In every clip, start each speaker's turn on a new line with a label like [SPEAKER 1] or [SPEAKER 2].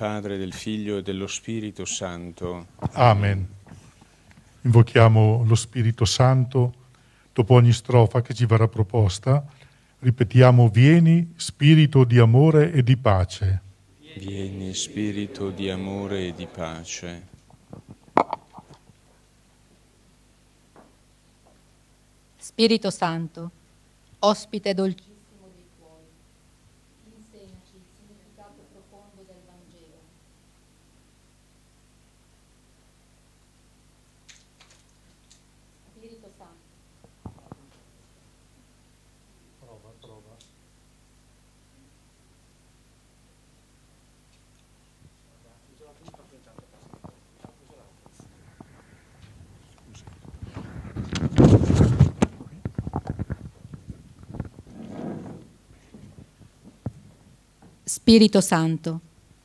[SPEAKER 1] Padre, del Figlio e dello Spirito Santo.
[SPEAKER 2] Amen. Invochiamo lo Spirito Santo dopo ogni strofa che ci verrà proposta. Ripetiamo, vieni Spirito di amore e di pace.
[SPEAKER 1] Vieni Spirito di amore e di pace.
[SPEAKER 3] Spirito Santo, ospite dolcissimo Spirito Santo,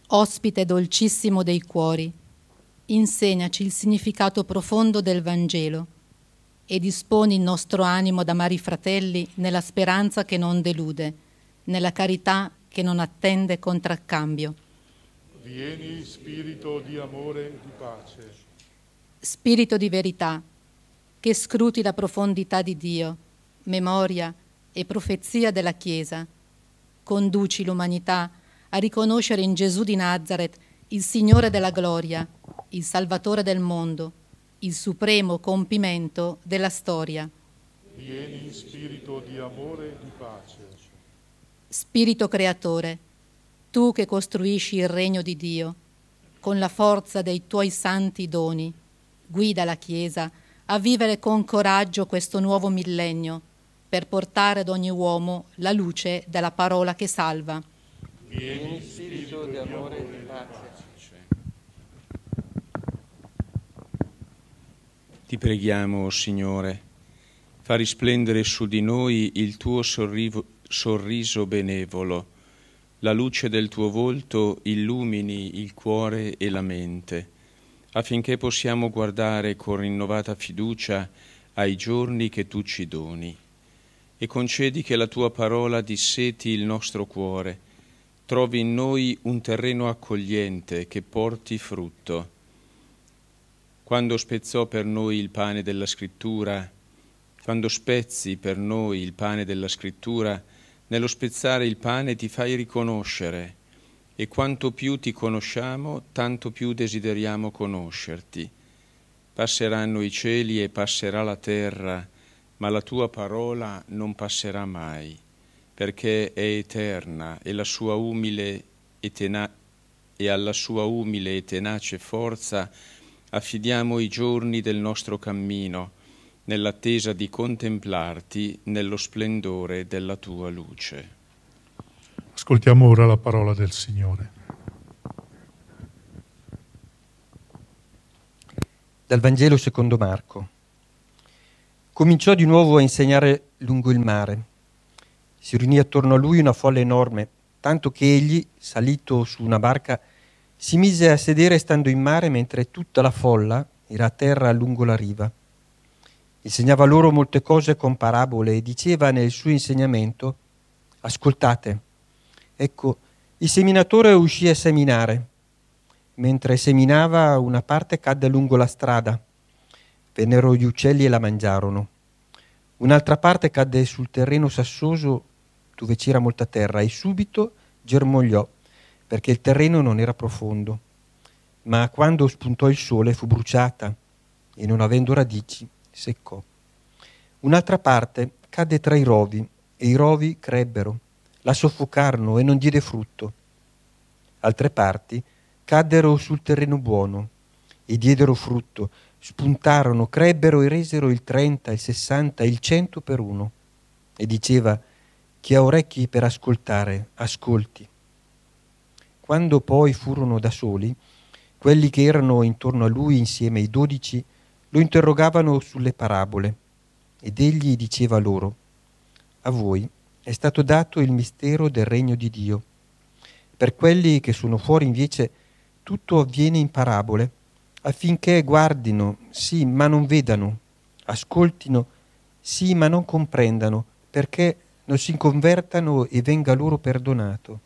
[SPEAKER 3] ospite dolcissimo dei cuori, insegnaci il significato profondo del Vangelo e disponi il nostro animo ad amare i fratelli nella speranza che non delude, nella carità che non attende contraccambio.
[SPEAKER 2] Vieni, Spirito di amore e di pace.
[SPEAKER 3] Spirito di verità, che scruti la profondità di Dio, memoria e profezia della Chiesa, conduci l'umanità a riconoscere in Gesù di Nazareth il Signore della gloria, il Salvatore del mondo, il supremo compimento della storia.
[SPEAKER 2] Vieni, Spirito di amore e di pace.
[SPEAKER 3] Spirito creatore, tu che costruisci il regno di Dio, con la forza dei tuoi santi doni, guida la Chiesa a vivere con coraggio questo nuovo millennio, per portare ad ogni uomo la luce della parola che salva.
[SPEAKER 4] Vieni spirito di amore e di pace.
[SPEAKER 1] Ti preghiamo, Signore, fa risplendere su di noi il tuo sorrivo, sorriso benevolo, la luce del tuo volto illumini il cuore e la mente, affinché possiamo guardare con rinnovata fiducia ai giorni che tu ci doni. E concedi che la tua parola disseti il nostro cuore, trovi in noi un terreno accogliente che porti frutto. Quando spezzò per noi il pane della scrittura, quando spezzi per noi il pane della scrittura, nello spezzare il pane ti fai riconoscere e quanto più ti conosciamo, tanto più desideriamo conoscerti. Passeranno i cieli e passerà la terra, ma la tua parola non passerà mai perché è eterna e, e, tena- e alla sua umile e tenace forza affidiamo i giorni del nostro cammino, nell'attesa di contemplarti nello splendore della tua luce.
[SPEAKER 2] Ascoltiamo ora la parola del Signore.
[SPEAKER 5] Dal Vangelo secondo Marco. Cominciò di nuovo a insegnare lungo il mare si riunì attorno a lui una folla enorme, tanto che egli, salito su una barca, si mise a sedere stando in mare mentre tutta la folla era a terra lungo la riva. Insegnava loro molte cose con parabole e diceva nel suo insegnamento, ascoltate, ecco, il seminatore uscì a seminare. Mentre seminava una parte cadde lungo la strada. Vennero gli uccelli e la mangiarono. Un'altra parte cadde sul terreno sassoso dove c'era molta terra e subito germogliò perché il terreno non era profondo. Ma quando spuntò il sole fu bruciata e non avendo radici seccò. Un'altra parte cadde tra i rovi e i rovi crebbero, la soffocarono e non diede frutto. Altre parti caddero sul terreno buono e diedero frutto, spuntarono, crebbero e resero il trenta, il sessanta, il cento per uno. E diceva, chi ha orecchi per ascoltare, ascolti. Quando poi furono da soli, quelli che erano intorno a lui insieme ai dodici lo interrogavano sulle parabole ed egli diceva loro, a voi è stato dato il mistero del regno di Dio. Per quelli che sono fuori invece tutto avviene in parabole, affinché guardino, sì, ma non vedano, ascoltino, sì, ma non comprendano, perché non si convertano e venga loro perdonato.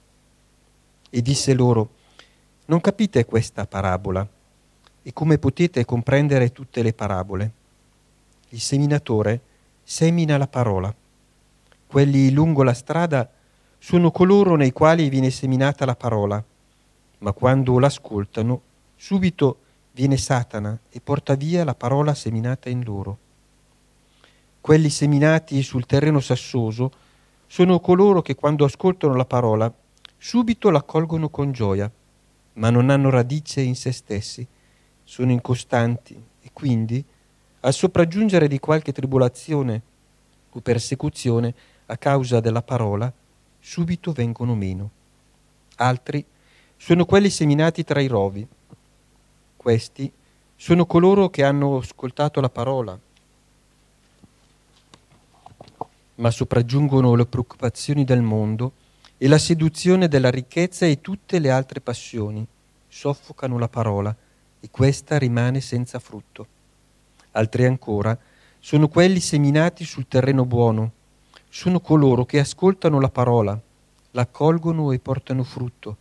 [SPEAKER 5] E disse loro, Non capite questa parabola e come potete comprendere tutte le parabole. Il seminatore semina la parola. Quelli lungo la strada sono coloro nei quali viene seminata la parola, ma quando l'ascoltano, subito viene Satana e porta via la parola seminata in loro. Quelli seminati sul terreno sassoso sono coloro che quando ascoltano la parola subito l'accolgono con gioia, ma non hanno radice in se stessi, sono incostanti e quindi, al sopraggiungere di qualche tribolazione o persecuzione a causa della parola, subito vengono meno. Altri sono quelli seminati tra i rovi. Questi sono coloro che hanno ascoltato la parola, ma sopraggiungono le preoccupazioni del mondo e la seduzione della ricchezza e tutte le altre passioni, soffocano la parola e questa rimane senza frutto. Altri ancora sono quelli seminati sul terreno buono, sono coloro che ascoltano la parola, l'accolgono e portano frutto,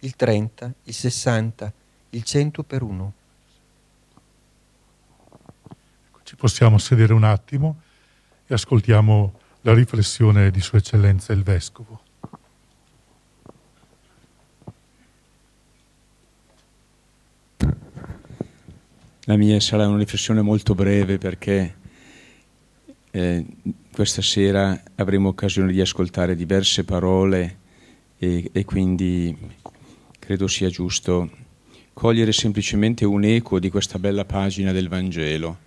[SPEAKER 5] il 30, il 60, il 100 per uno.
[SPEAKER 2] Ci possiamo sedere un attimo e ascoltiamo la riflessione di Sua Eccellenza il Vescovo.
[SPEAKER 1] La mia sarà una riflessione molto breve perché eh, questa sera avremo occasione di ascoltare diverse parole e, e, quindi credo sia giusto cogliere semplicemente un eco di questa bella pagina del Vangelo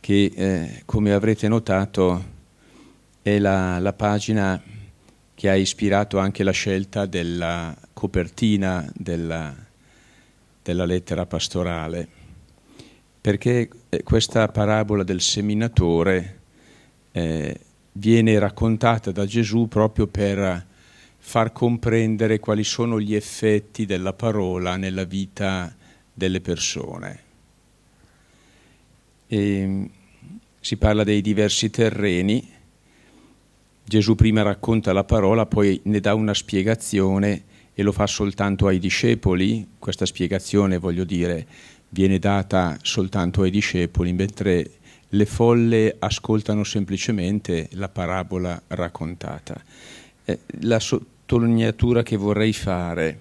[SPEAKER 1] che, eh, come avrete notato, è la, la pagina che ha ispirato anche la scelta della copertina della, della lettera pastorale, perché eh, questa parabola del seminatore eh, viene raccontata da Gesù proprio per far comprendere quali sono gli effetti della parola nella vita delle persone. E si parla dei diversi terreni, Gesù prima racconta la parola, poi ne dà una spiegazione e lo fa soltanto ai discepoli, questa spiegazione voglio dire viene data soltanto ai discepoli, mentre le folle ascoltano semplicemente la parabola raccontata. Eh, la sottolineatura che vorrei fare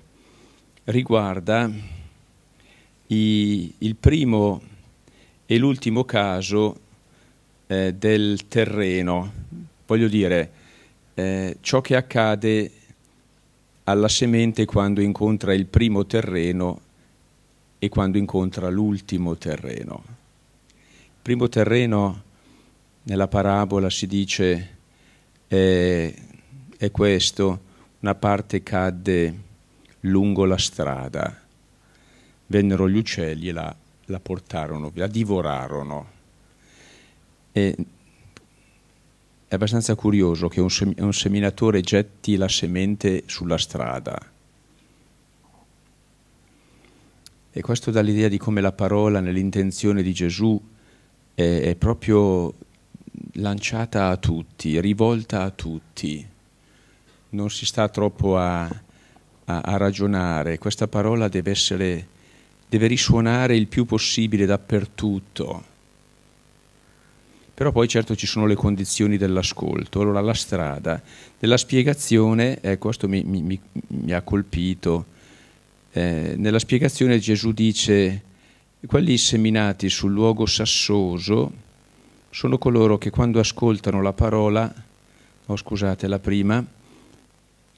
[SPEAKER 1] riguarda i, il primo e l'ultimo caso eh, del terreno, voglio dire, eh, ciò che accade alla semente quando incontra il primo terreno e quando incontra l'ultimo terreno primo terreno nella parabola si dice è, è questo, una parte cadde lungo la strada, vennero gli uccelli e la, la portarono, la divorarono. E è abbastanza curioso che un, sem- un seminatore getti la semente sulla strada. E questo dà l'idea di come la parola nell'intenzione di Gesù è, è proprio lanciata a tutti, rivolta a tutti. Non si sta troppo a, a, a ragionare, questa parola deve, essere, deve risuonare il più possibile dappertutto. Però poi certo ci sono le condizioni dell'ascolto. Allora la strada della spiegazione, ecco, questo mi, mi, mi ha colpito, eh, nella spiegazione Gesù dice quelli seminati sul luogo sassoso sono coloro che quando ascoltano la parola, oh scusate la prima,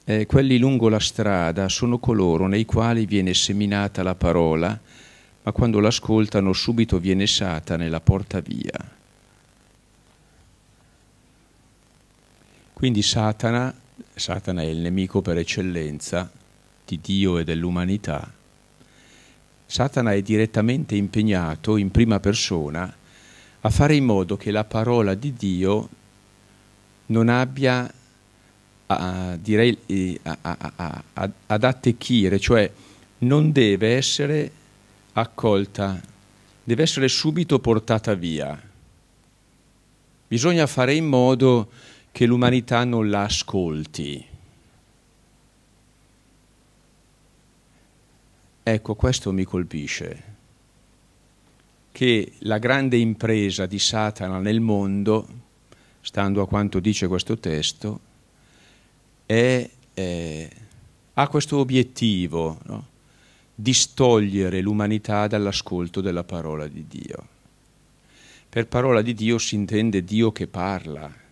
[SPEAKER 1] eh, quelli lungo la strada sono coloro nei quali viene seminata la parola, ma quando l'ascoltano subito viene Satana e la porta via. Quindi Satana, Satana è il nemico per eccellenza di Dio e dell'umanità, Satana è direttamente impegnato in prima persona a fare in modo che la parola di Dio non abbia a, direi, a, a, ad attecchire, cioè non deve essere accolta, deve essere subito portata via. Bisogna fare in modo che l'umanità non la ascolti. ecco, questo mi colpisce, che la grande impresa di Satana nel mondo, stando a quanto dice questo testo, è, eh, ha questo obiettivo, no? distogliere l'umanità dall'ascolto della parola di Dio. Per parola di Dio si intende Dio che parla,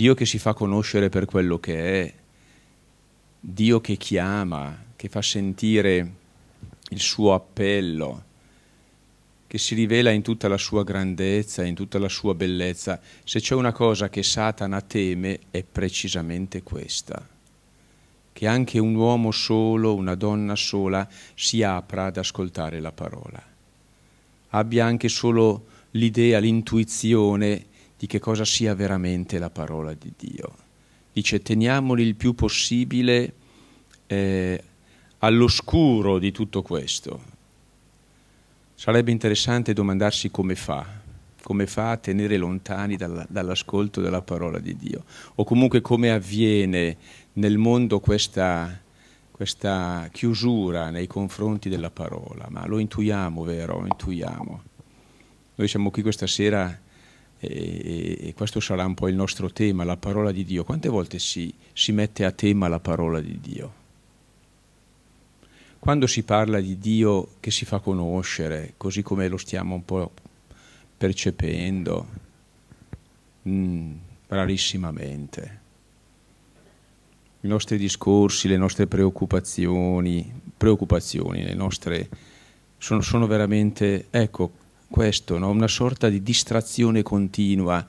[SPEAKER 1] Dio che si fa conoscere per quello che è, Dio che chiama, che fa sentire il suo appello, che si rivela in tutta la sua grandezza, in tutta la sua bellezza. Se c'è una cosa che Satana teme è precisamente questa, che anche un uomo solo, una donna sola, si apra ad ascoltare la parola, abbia anche solo l'idea, l'intuizione di che cosa sia veramente la parola di Dio. Dice teniamoli il più possibile eh, all'oscuro di tutto questo. Sarebbe interessante domandarsi come fa, come fa a tenere lontani dalla, dall'ascolto della parola di Dio, o comunque come avviene nel mondo questa, questa chiusura nei confronti della parola, ma lo intuiamo, vero? Lo intuiamo. Noi siamo qui questa sera e, questo sarà un po' il nostro tema, la parola di Dio. Quante volte si, si mette a tema la parola di Dio? Quando si parla di Dio che si fa conoscere, così come lo stiamo un po' percependo, mm, rarissimamente. I nostri discorsi, le nostre preoccupazioni, preoccupazioni, le nostre, sono, sono veramente, ecco, questo, no? una sorta di distrazione continua.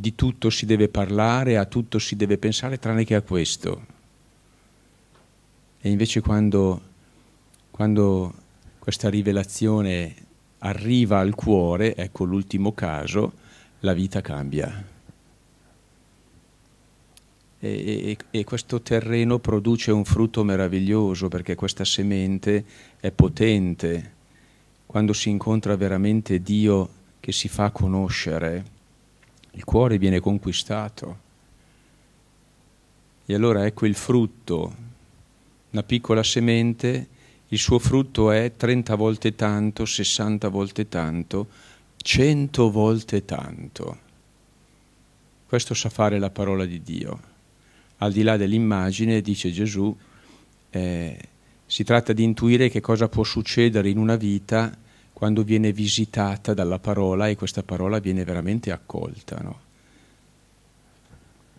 [SPEAKER 1] Di tutto si deve parlare, a tutto si deve pensare, tranne che a questo. E invece quando, quando questa rivelazione arriva al cuore, ecco l'ultimo caso, la vita cambia. E, e, e, questo terreno produce un frutto meraviglioso perché questa semente è potente, quando si incontra veramente Dio che si fa conoscere, il cuore viene conquistato. E allora ecco il frutto, una piccola semente, il suo frutto è 30 volte tanto, 60 volte tanto, 100 volte tanto. Questo sa fare la parola di Dio. Al di là dell'immagine, dice Gesù, eh, si tratta di intuire che cosa può succedere in una vita quando viene visitata dalla parola e questa parola viene veramente accolta. No?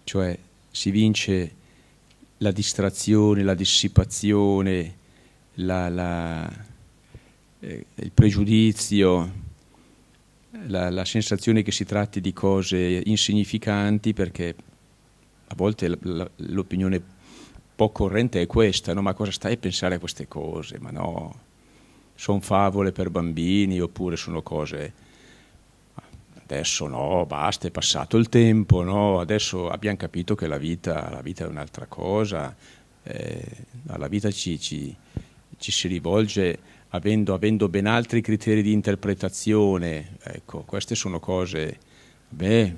[SPEAKER 1] Cioè si vince la distrazione, la dissipazione, la, la, eh, il pregiudizio, la, la, sensazione che si tratti di cose insignificanti perché a volte l'opinione po' corrente è questa, no? ma cosa stai a pensare a queste cose? Ma no, sono favole per bambini oppure sono cose... Adesso no, basta, è passato il tempo, no? adesso abbiamo capito che la vita, la vita è un'altra cosa, eh, alla vita ci, ci, ci si rivolge avendo, avendo, ben altri criteri di interpretazione. Ecco, queste sono cose, beh,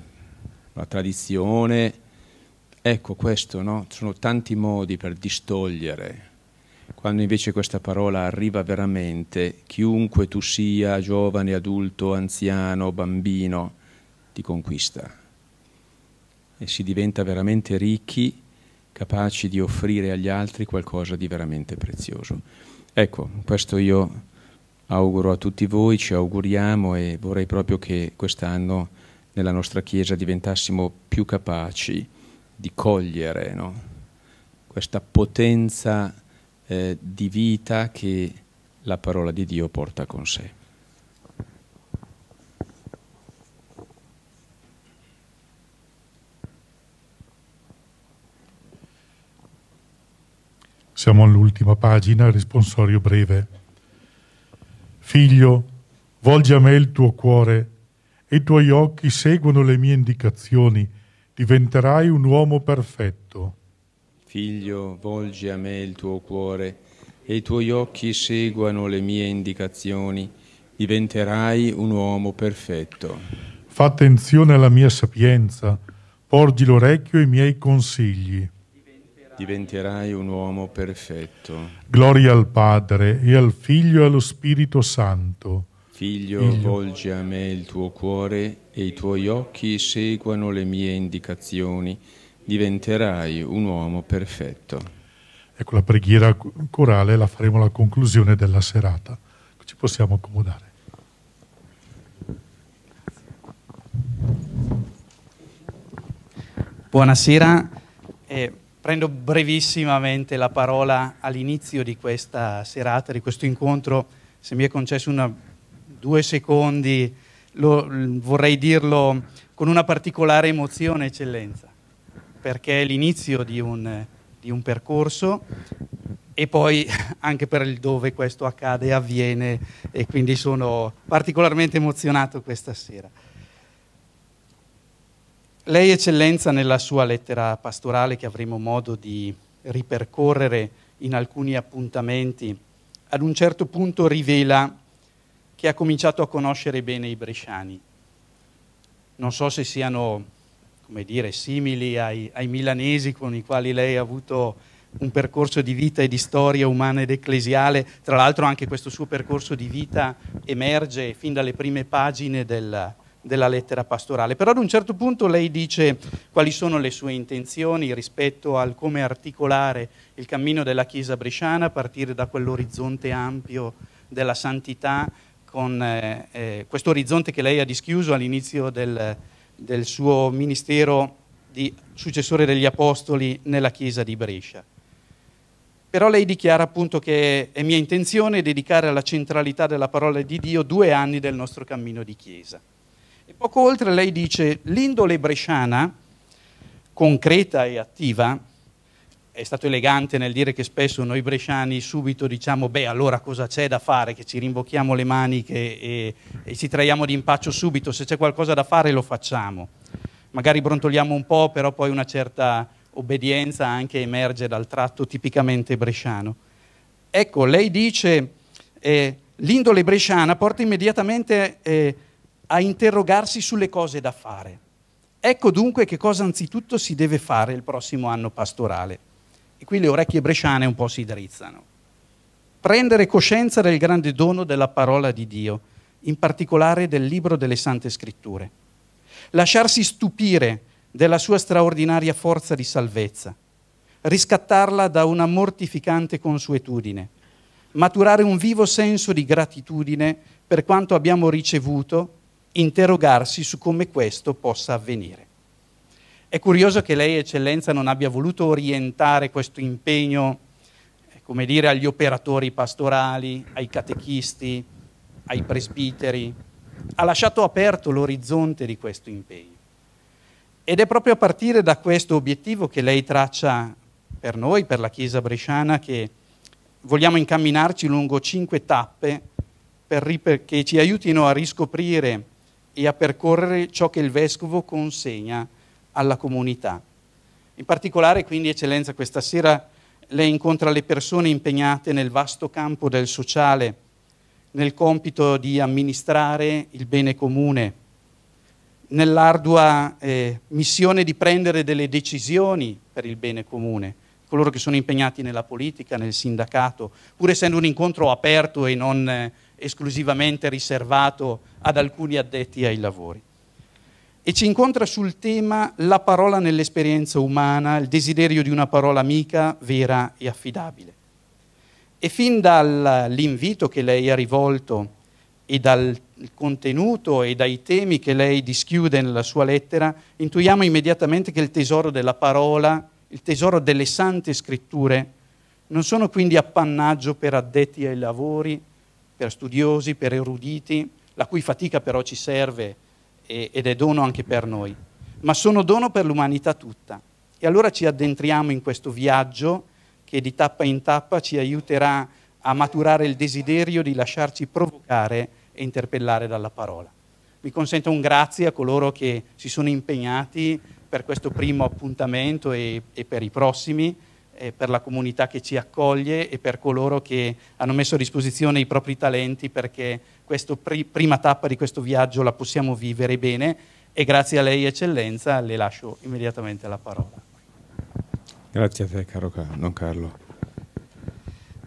[SPEAKER 1] la tradizione, Ecco questo, no? Sono tanti modi per distogliere. Quando invece questa parola arriva veramente, chiunque tu sia, giovane, adulto, anziano, bambino, ti conquista. E si diventa veramente ricchi, capaci di offrire agli altri qualcosa di veramente prezioso. Ecco, questo io auguro a tutti voi, ci auguriamo e vorrei proprio che quest'anno nella nostra Chiesa diventassimo più capaci di cogliere no? questa potenza eh, di vita che la parola di Dio porta con sé.
[SPEAKER 2] Siamo all'ultima pagina, risponsorio breve. Figlio, volgi a me il tuo cuore e i tuoi occhi seguono le mie indicazioni diventerai un uomo perfetto.
[SPEAKER 1] Figlio, volgi a me il tuo cuore e i tuoi occhi seguano le mie indicazioni, diventerai un uomo perfetto.
[SPEAKER 2] Fa attenzione alla mia sapienza, porgi l'orecchio ai miei consigli.
[SPEAKER 1] diventerai un uomo perfetto.
[SPEAKER 2] Gloria al Padre e al Figlio e allo Spirito Santo.
[SPEAKER 1] Figlio,
[SPEAKER 2] Figlio.
[SPEAKER 1] volgi a me il tuo cuore e i tuoi occhi seguano le mie indicazioni, diventerai un uomo perfetto.
[SPEAKER 2] Ecco, la preghiera corale la faremo alla conclusione della serata. Ci possiamo accomodare.
[SPEAKER 6] Buonasera, eh, prendo brevissimamente la parola all'inizio di questa serata, di questo incontro, se mi è concesso una, due secondi, lo, vorrei dirlo con una particolare emozione, eccellenza, perché è l'inizio di un, di un percorso e poi anche per il dove questo accade e avviene e quindi sono particolarmente emozionato questa sera. Lei, Eccellenza, nella sua lettera pastorale che avremo modo di ripercorrere in alcuni appuntamenti, ad un certo punto rivela che ha cominciato a conoscere bene i bresciani. Non so se siano, come dire, simili ai, ai milanesi con i quali lei ha avuto un percorso di vita e di storia umana ed ecclesiale. Tra l'altro anche questo suo percorso di vita emerge fin dalle prime pagine del, della lettera pastorale. Però ad un certo punto lei dice quali sono le sue intenzioni rispetto al come articolare il cammino della Chiesa bresciana a partire da quell'orizzonte ampio della santità con eh, eh, questo orizzonte che lei ha dischiuso all'inizio del, del suo ministero di successore degli Apostoli nella Chiesa di Brescia. Però lei dichiara appunto che è mia intenzione dedicare alla centralità della parola di Dio due anni del nostro cammino di Chiesa. E poco oltre lei dice l'indole bresciana, concreta e attiva, è stato elegante nel dire che spesso noi bresciani subito diciamo beh allora cosa c'è da fare, che ci rimbocchiamo le maniche e, e ci traiamo d'impaccio subito, se c'è qualcosa da fare lo facciamo. Magari brontoliamo un po', però poi una certa obbedienza anche emerge dal tratto tipicamente bresciano. Ecco, lei dice eh, l'indole bresciana porta immediatamente eh, a interrogarsi sulle cose da fare. Ecco dunque che cosa anzitutto si deve fare il prossimo anno pastorale. E qui le orecchie bresciane un po' si drizzano. Prendere coscienza del grande dono della parola di Dio, in particolare del libro delle Sante Scritture. Lasciarsi stupire della sua straordinaria forza di salvezza, riscattarla da una mortificante consuetudine, maturare un vivo senso di gratitudine per quanto abbiamo ricevuto, interrogarsi su come questo possa avvenire. È curioso che lei, eccellenza, non abbia voluto orientare questo impegno, come dire, agli operatori pastorali, ai catechisti, ai presbiteri. Ha lasciato aperto l'orizzonte di questo impegno. Ed è proprio a partire da questo obiettivo che lei traccia per noi, per la Chiesa bresciana, che vogliamo incamminarci lungo cinque tappe per, che ci aiutino a riscoprire e a percorrere ciò che il Vescovo consegna alla comunità. In particolare, quindi, Eccellenza, questa sera lei incontra le persone impegnate nel vasto campo del sociale, nel compito di amministrare il bene comune, nell'ardua eh, missione di prendere delle decisioni per il bene comune, coloro che sono impegnati nella politica, nel sindacato, pur essendo un incontro aperto e non eh, esclusivamente riservato ad alcuni addetti ai lavori. E ci incontra sul tema la parola nell'esperienza umana, il desiderio di una parola amica, vera e affidabile. E fin dall'invito che lei ha rivolto e dal contenuto e dai temi che lei dischiude nella sua lettera, intuiamo immediatamente che il tesoro della parola, il tesoro delle sante scritture, non sono quindi appannaggio per addetti ai lavori, per studiosi, per eruditi, la cui fatica però ci serve ed è dono anche per noi, ma sono dono per l'umanità tutta. E allora ci addentriamo in questo viaggio che di tappa in tappa ci aiuterà a maturare il desiderio di lasciarci provocare e interpellare dalla parola. Mi consento un grazie a coloro che si sono impegnati per questo primo appuntamento e, e per i prossimi, per la comunità che ci accoglie e per coloro che hanno messo a disposizione i propri talenti perché questa pri- prima tappa di questo viaggio la possiamo vivere bene e grazie a lei eccellenza le lascio immediatamente la parola.
[SPEAKER 1] Grazie a te, caro Don Carlo.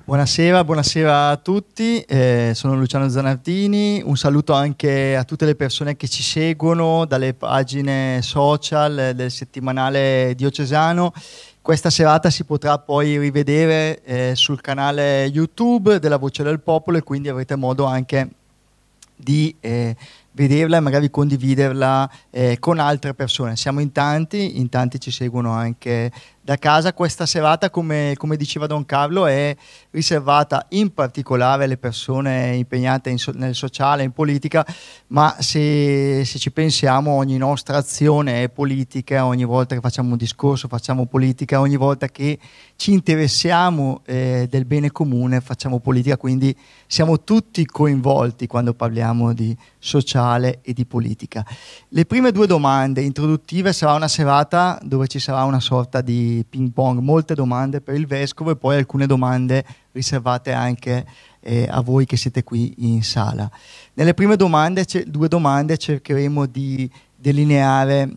[SPEAKER 7] Buonasera, buonasera a tutti, eh, sono Luciano Zanardini, un saluto anche a tutte le persone che ci seguono dalle pagine social del settimanale diocesano. Questa serata si potrà poi rivedere eh, sul canale YouTube della Voce del Popolo e quindi avrete modo anche di eh, vederla e magari condividerla eh, con altre persone. Siamo in tanti, in tanti ci seguono anche da casa. Questa serata, come, come diceva Don Carlo, è riservata in particolare alle persone impegnate in so, nel sociale, in politica, ma se, se, ci pensiamo ogni nostra azione è politica, ogni volta che facciamo un discorso facciamo politica, ogni volta che ci interessiamo eh, del bene comune facciamo politica, quindi siamo tutti coinvolti quando parliamo di sociale e di politica. Le prime due domande introduttive sarà una serata dove ci sarà una sorta di ping pong, molte domande per il vescovo e poi alcune domande riservate anche eh, a voi che siete qui in sala. Nelle prime domande, due domande cercheremo di delineare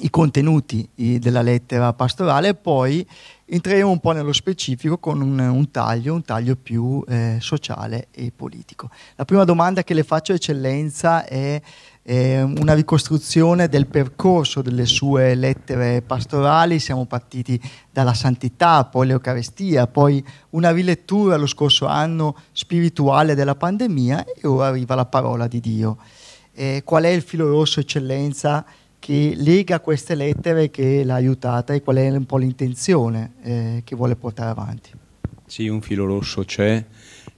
[SPEAKER 7] i contenuti della lettera pastorale e poi entreremo un po' nello specifico con un, un taglio, un taglio più eh, sociale e politico. La prima domanda che le faccio, Eccellenza, è eh, una ricostruzione del percorso delle sue lettere pastorali. Siamo partiti dalla santità, poi l'Eucarestia, poi una rilettura lo scorso anno spirituale della pandemia e ora arriva la parola di Dio. Eh, qual è il filo rosso, Eccellenza? Che lega queste lettere che l'ha aiutata e qual è un po' l'intenzione eh, che vuole portare avanti.
[SPEAKER 1] Sì, un filo rosso c'è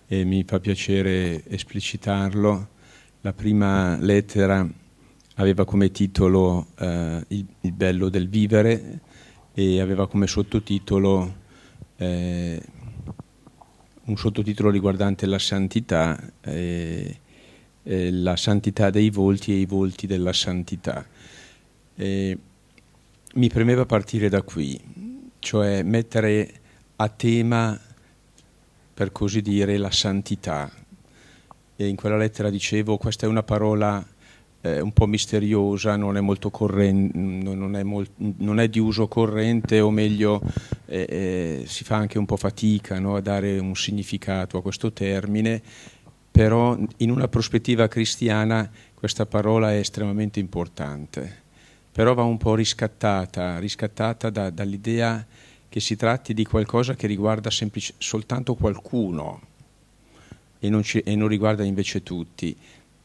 [SPEAKER 1] e mi fa piacere esplicitarlo. La prima lettera aveva come titolo eh, il, il, bello del vivere e aveva come sottotitolo eh, un sottotitolo riguardante la santità, la santità dei volti e i volti della santità. Eh, mi premeva partire da qui, cioè mettere a tema, per così dire, la santità. E in quella lettera dicevo, questa è una parola eh, un po' misteriosa, non è, corrente, non, è molt, non è di uso corrente, o meglio, eh, eh, si fa anche un po' fatica no, a dare un significato a questo termine, però in una prospettiva cristiana questa parola è estremamente importante però va un po' riscattata, riscattata da, dall'idea che si tratti di qualcosa che riguarda semplice, soltanto qualcuno e non, ci, e non riguarda invece tutti.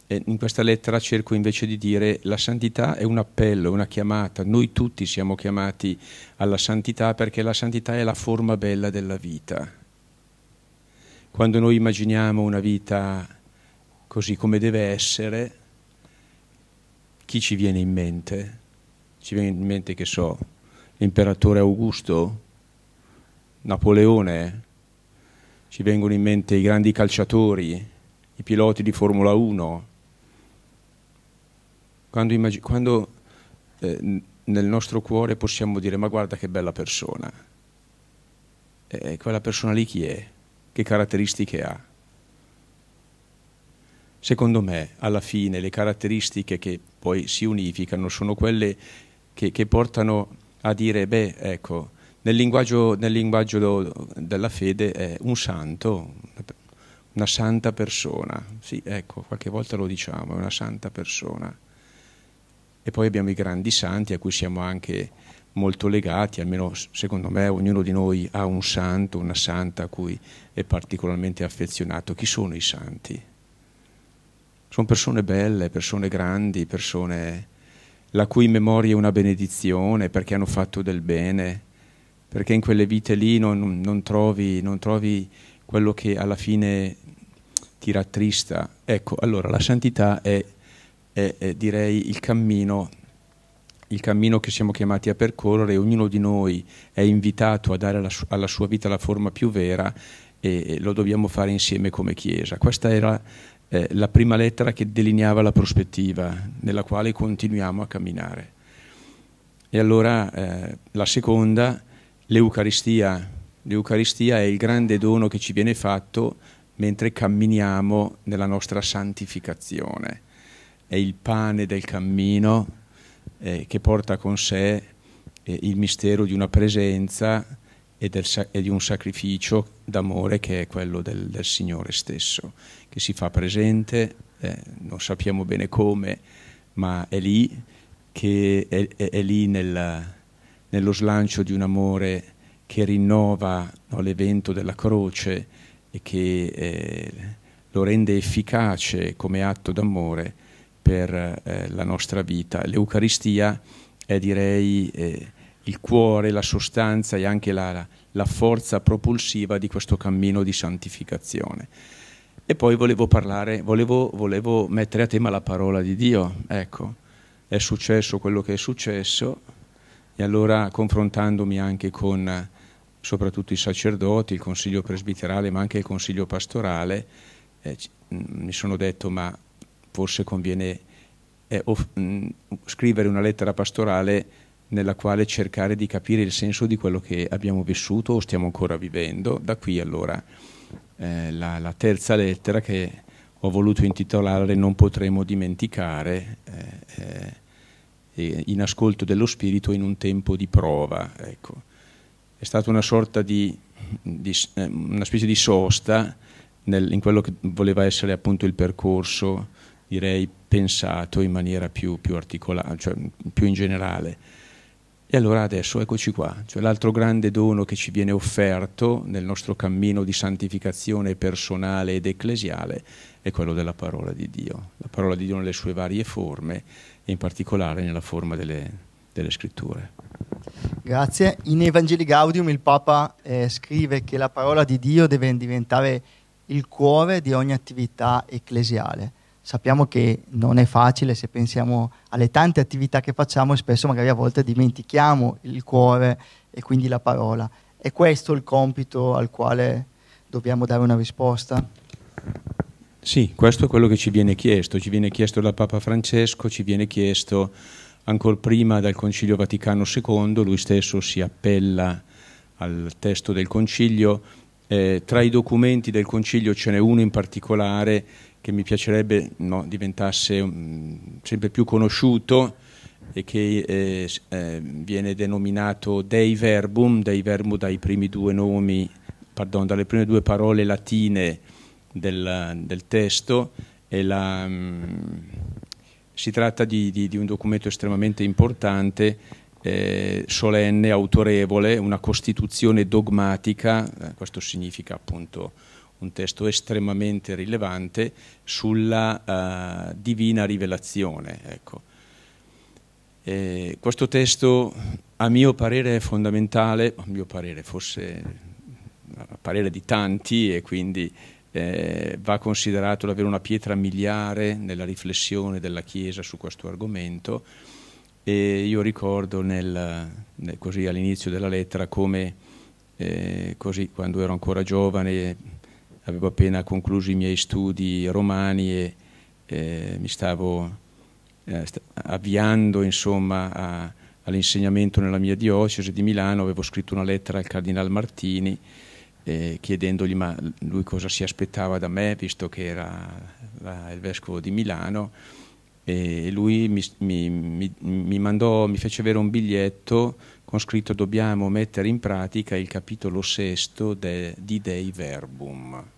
[SPEAKER 1] E in questa lettera cerco invece di dire la santità è un appello, una chiamata, noi tutti siamo chiamati alla santità perché la santità è la forma bella della vita. Quando noi immaginiamo una vita così come deve essere, chi ci viene in mente? Ci viene in mente che so, l'imperatore Augusto, Napoleone, ci vengono in mente i grandi calciatori, i piloti di Formula 1. Quando, quando eh, nel nostro cuore possiamo dire ma guarda che bella persona, e quella persona lì chi è? Che caratteristiche ha? Secondo me, alla fine, le caratteristiche che poi si unificano sono quelle che, che portano a dire, beh, ecco, nel linguaggio, nel linguaggio della fede è un santo, una santa persona. Sì, ecco, qualche volta lo diciamo, è una santa persona. E poi abbiamo i grandi santi a cui siamo anche molto legati, almeno secondo me ognuno di noi ha un santo, una santa a cui è particolarmente affezionato. Chi sono i santi? Sono persone belle, persone grandi, persone la cui memoria è una benedizione perché hanno fatto del bene, perché in quelle vite lì non, non, trovi, non trovi quello che alla fine ti rattrista. Ecco, allora la santità è, è, è direi il cammino, il cammino che siamo chiamati a percorrere, ognuno di noi è invitato a dare alla, alla sua vita la forma più vera e lo dobbiamo fare insieme come Chiesa. Questa era eh, la prima lettera che delineava la prospettiva nella quale continuiamo a camminare. E allora eh, la seconda, l'Eucaristia. L'Eucaristia è il grande dono che ci viene fatto mentre camminiamo nella nostra santificazione. È il pane del cammino eh, che porta con sé eh, il mistero di una presenza e, del, e, di un sacrificio d'amore che è quello del, del Signore stesso, che si fa presente, eh, non sappiamo bene come, ma è lì, che è, è, è lì nel, nello slancio di un amore che rinnova no, l'evento della croce e che eh, lo rende efficace come atto d'amore per eh, la nostra vita. L'Eucaristia è direi eh, il cuore, la sostanza e anche la, la, forza propulsiva di questo cammino di santificazione. E poi volevo parlare, volevo, volevo mettere a tema la parola di Dio. Ecco, è successo quello che è successo e allora confrontandomi anche con soprattutto i sacerdoti, il consiglio presbiterale, ma anche il consiglio pastorale, eh, mi sono detto ma forse conviene eh, off- mh, scrivere una lettera pastorale nella quale cercare di capire il senso di quello che abbiamo vissuto o stiamo ancora vivendo. Da qui allora eh, la, la, terza lettera che ho voluto intitolare Non potremo dimenticare, eh, eh, in ascolto dello Spirito in un tempo di prova. Ecco. È stata una sorta di, di eh, una specie di sosta nel, in quello che voleva essere appunto il percorso, direi, pensato in maniera più, più articolata, cioè più in generale. E allora adesso eccoci qua, cioè l'altro grande dono che ci viene offerto nel nostro cammino di santificazione personale ed ecclesiale è quello della parola di Dio. La parola di Dio nelle sue varie forme in particolare nella forma delle, delle scritture.
[SPEAKER 7] Grazie. In Evangeli Gaudium il Papa eh, scrive che la parola di Dio deve diventare il cuore di ogni attività ecclesiale. Sappiamo che non è facile se pensiamo alle tante attività che facciamo e spesso magari a volte dimentichiamo il cuore e quindi la parola. È questo il compito al quale dobbiamo dare una risposta?
[SPEAKER 1] Sì, questo è quello che ci viene chiesto. Ci viene chiesto dal Papa Francesco, ci viene chiesto ancora prima dal Concilio Vaticano II, lui stesso si appella al testo del Concilio eh, tra i documenti del Concilio ce n'è uno in particolare che mi piacerebbe no, diventasse um, sempre più conosciuto e che eh, eh, viene denominato Dei Verbum, Dei Verbum dai primi due nomi, pardon, dalle prime due parole latine del, del testo. La, um, si tratta di, di, di, un documento estremamente importante eh, solenne, autorevole, una costituzione dogmatica, eh, questo significa appunto un testo estremamente rilevante sulla uh, divina rivelazione. Ecco. questo testo a mio parere è fondamentale, a mio parere forse a parere di tanti e quindi eh, va considerato davvero una pietra miliare nella riflessione della Chiesa su questo argomento e io ricordo nel, nel, all'inizio della lettera come eh, così quando ero ancora giovane avevo appena concluso i miei studi romani e eh, mi stavo eh, st avviando all'insegnamento nella mia diocesi di Milano avevo scritto una lettera al Cardinal Martini eh, chiedendogli ma lui cosa si aspettava da me visto che era la, il vescovo di Milano e lui mi, mi, mi, mi, mandò, mi fece avere un biglietto con scritto dobbiamo mettere in pratica il capitolo sesto de, di Dei Verbum.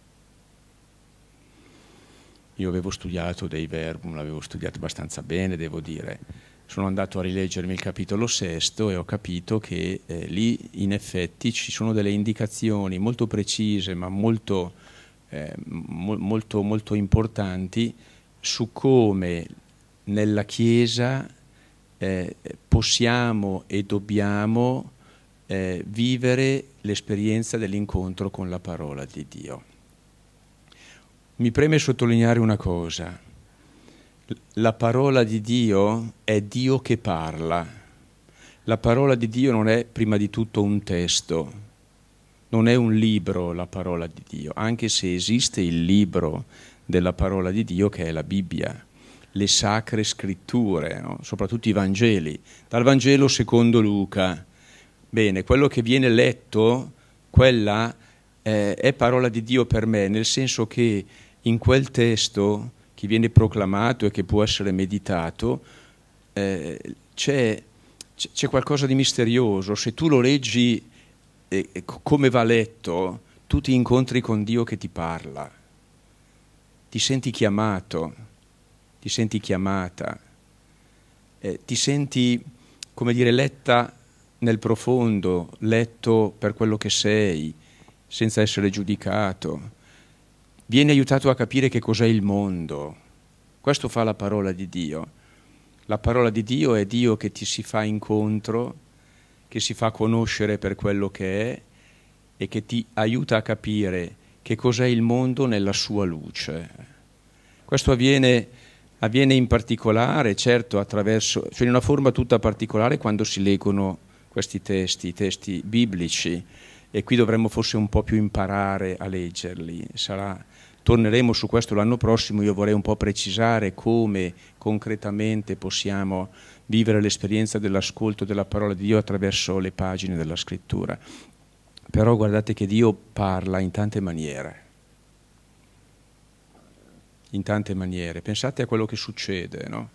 [SPEAKER 1] Io avevo studiato Dei Verbum, l'avevo studiato abbastanza bene, devo dire. Sono andato a rileggermi il capitolo sesto e ho capito che eh, lì in effetti ci sono delle indicazioni molto precise ma molto, eh, mo molto, molto importanti su come nella Chiesa eh, possiamo e dobbiamo eh, vivere l'esperienza dell'incontro con la parola di Dio. Mi preme sottolineare una cosa, la parola di Dio è Dio che parla, la parola di Dio non è prima di tutto un testo, non è un libro la parola di Dio, anche se esiste il libro della parola di Dio che è la Bibbia le sacre scritture, no? soprattutto i Vangeli. Dal Vangelo secondo Luca. Bene, quello che viene letto, quella eh, è parola di Dio per me, nel senso che in quel testo che viene proclamato e che può essere meditato, eh, c'è qualcosa di misterioso. Se tu lo leggi eh, come va letto, tu ti incontri con Dio che ti parla, ti senti chiamato, ti senti chiamata, eh, ti senti, come dire, letta nel profondo, letto per quello che sei, senza essere giudicato. Vieni aiutato a capire che cos'è il mondo. Questo fa la parola di Dio. La parola di Dio è Dio che ti si fa incontro, che si fa conoscere per quello che è e che ti aiuta a capire che cos'è il mondo nella sua luce. Questo avviene, avviene in particolare, certo, attraverso, cioè in una forma tutta particolare quando si leggono questi testi, i testi biblici, e qui dovremmo forse un po' più imparare a leggerli. Sarà Torneremo su questo l'anno prossimo, io vorrei un po' precisare come concretamente possiamo vivere l'esperienza dell'ascolto della parola di Dio attraverso le pagine della scrittura. Però guardate che Dio parla in tante maniere. In tante maniere. Pensate a quello che succede, no?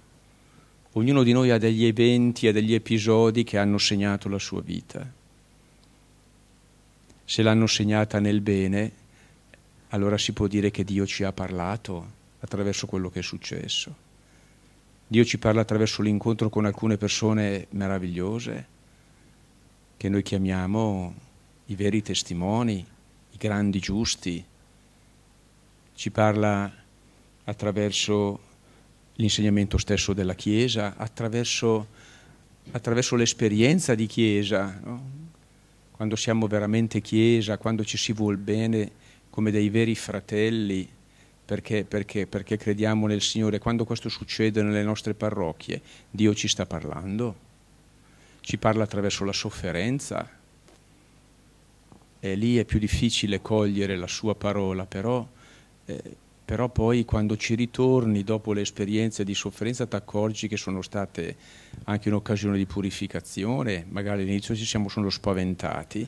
[SPEAKER 1] Ognuno di noi ha degli eventi e degli episodi che hanno segnato la sua vita. Se l'hanno segnata nel bene, allora si può dire che Dio ci ha parlato attraverso quello che è successo. Dio ci parla attraverso l'incontro con alcune persone meravigliose che noi chiamiamo i veri testimoni, i grandi giusti. Ci parla attraverso l'insegnamento stesso della Chiesa, attraverso, attraverso l'esperienza di Chiesa. No? Quando siamo veramente Chiesa, quando ci si vuol bene, come dei veri fratelli perché, perché, perché crediamo nel Signore. Quando questo succede nelle nostre parrocchie, Dio ci sta parlando, ci parla attraverso la sofferenza. E lì è più difficile cogliere la sua parola, però, eh, però poi quando ci ritorni dopo le esperienze di sofferenza ti accorgi che sono state anche un'occasione di purificazione, magari all'inizio ci siamo solo spaventati,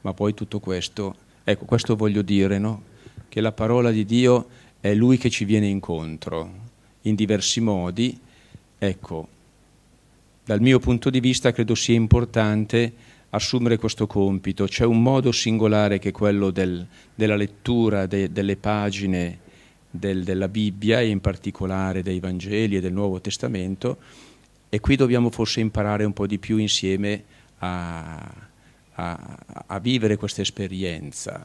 [SPEAKER 1] ma poi tutto questo Ecco, questo voglio dire, no? che la parola di Dio è Lui che ci viene incontro in diversi modi. Ecco, dal mio punto di vista credo sia importante assumere questo compito. C'è un modo singolare che è quello del, della lettura de, delle pagine del, della Bibbia e in particolare dei Vangeli e del Nuovo Testamento e qui dobbiamo forse imparare un po' di più insieme a, a, a vivere questa esperienza,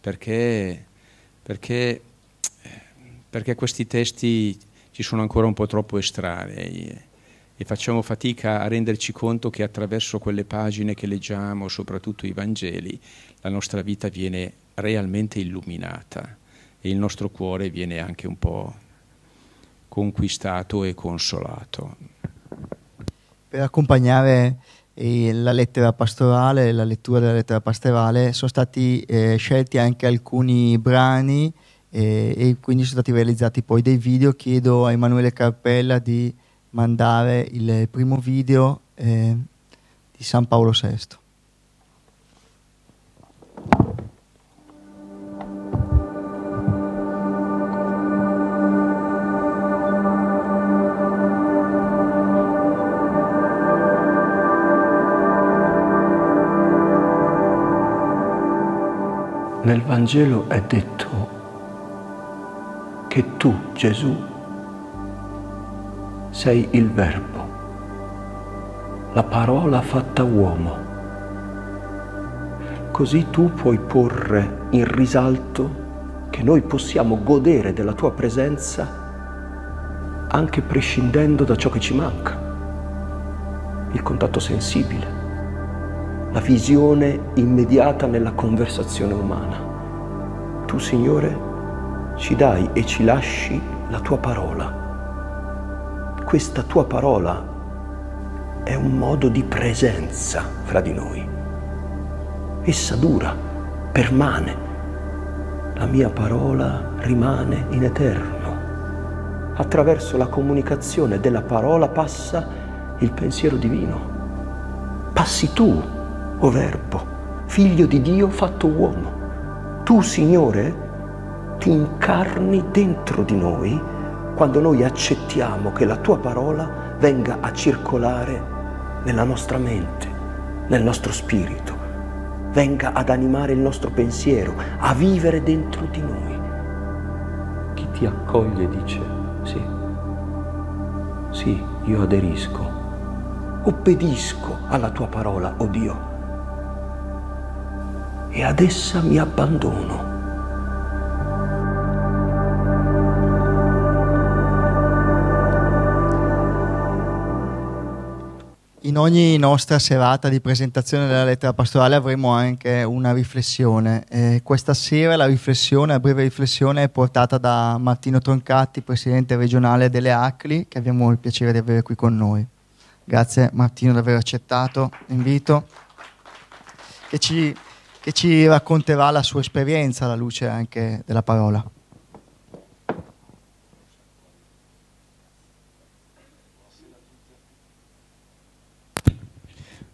[SPEAKER 1] perché, perché, perché questi testi ci sono ancora un po' troppo estranei e facciamo fatica a renderci conto che attraverso quelle pagine che leggiamo, soprattutto i Vangeli, la nostra vita viene realmente illuminata e il nostro cuore viene anche un po' conquistato e consolato.
[SPEAKER 7] Per accompagnare e la lettera pastorale, la lettura della lettera pastorale, sono stati eh, scelti anche alcuni brani eh, e quindi sono stati realizzati poi dei video. Chiedo a Emanuele Carpella di mandare il primo video eh, di San Paolo VI.
[SPEAKER 8] Nel Vangelo è detto che tu, Gesù, sei il Verbo, la parola fatta uomo. Così tu puoi porre in risalto che noi possiamo godere della tua presenza anche prescindendo da ciò che ci manca, il contatto sensibile la visione immediata nella conversazione umana. Tu, Signore, ci dai e ci lasci la tua parola. Questa tua parola è un modo di presenza fra di noi. Essa dura, permane. La mia parola rimane in eterno. Attraverso la comunicazione della parola passa il pensiero divino. Passi tu o Verbo, figlio di Dio fatto uomo. Tu, Signore, ti incarni dentro di noi quando noi accettiamo che la tua parola venga a circolare nella nostra mente, nel nostro spirito, venga ad animare il nostro pensiero, a vivere dentro di noi. Chi ti accoglie dice sì, sì, io aderisco, obbedisco alla tua parola, o oh Dio, e ad essa mi abbandono.
[SPEAKER 7] In ogni nostra serata di presentazione della lettera pastorale avremo anche una riflessione. Eh, questa sera la riflessione, la breve riflessione, è portata da Martino Troncatti, presidente regionale delle ACLI, che abbiamo il piacere di avere qui con noi. Grazie Martino di aver accettato l'invito, che ci, che ci racconterà la sua esperienza alla luce anche della parola.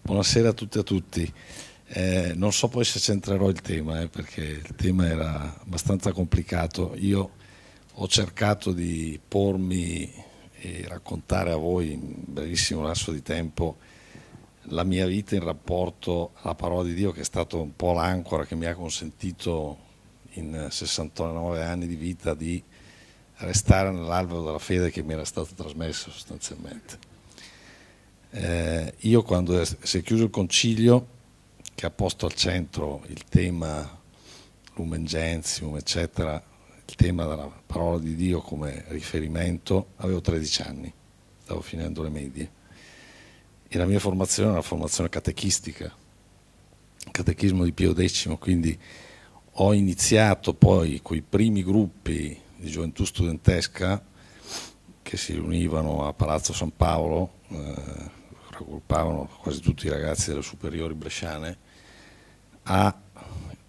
[SPEAKER 9] Buonasera a tutti e a tutti. Eh, non so poi se centrerò il tema, eh, perché il tema era abbastanza complicato. Io ho cercato di pormi e raccontare a voi in brevissimo lasso di tempo la mia vita in rapporto alla parola di Dio, che è stato un po' l'ancora che mi ha consentito in 69 anni di vita di restare nell'alveo della fede che mi era stato trasmesso sostanzialmente. Eh, io quando si è chiuso il concilio, che ha posto al centro il tema Lumen Gentium, eccetera, il tema della parola di Dio come riferimento, avevo 13 anni, stavo finendo le medie. E la mia formazione era una formazione catechistica, catechismo di Pio X, quindi ho iniziato poi con i primi gruppi di gioventù studentesca che si riunivano a Palazzo San Paolo, eh, raggruppavano quasi tutti i ragazzi delle superiori bresciane, a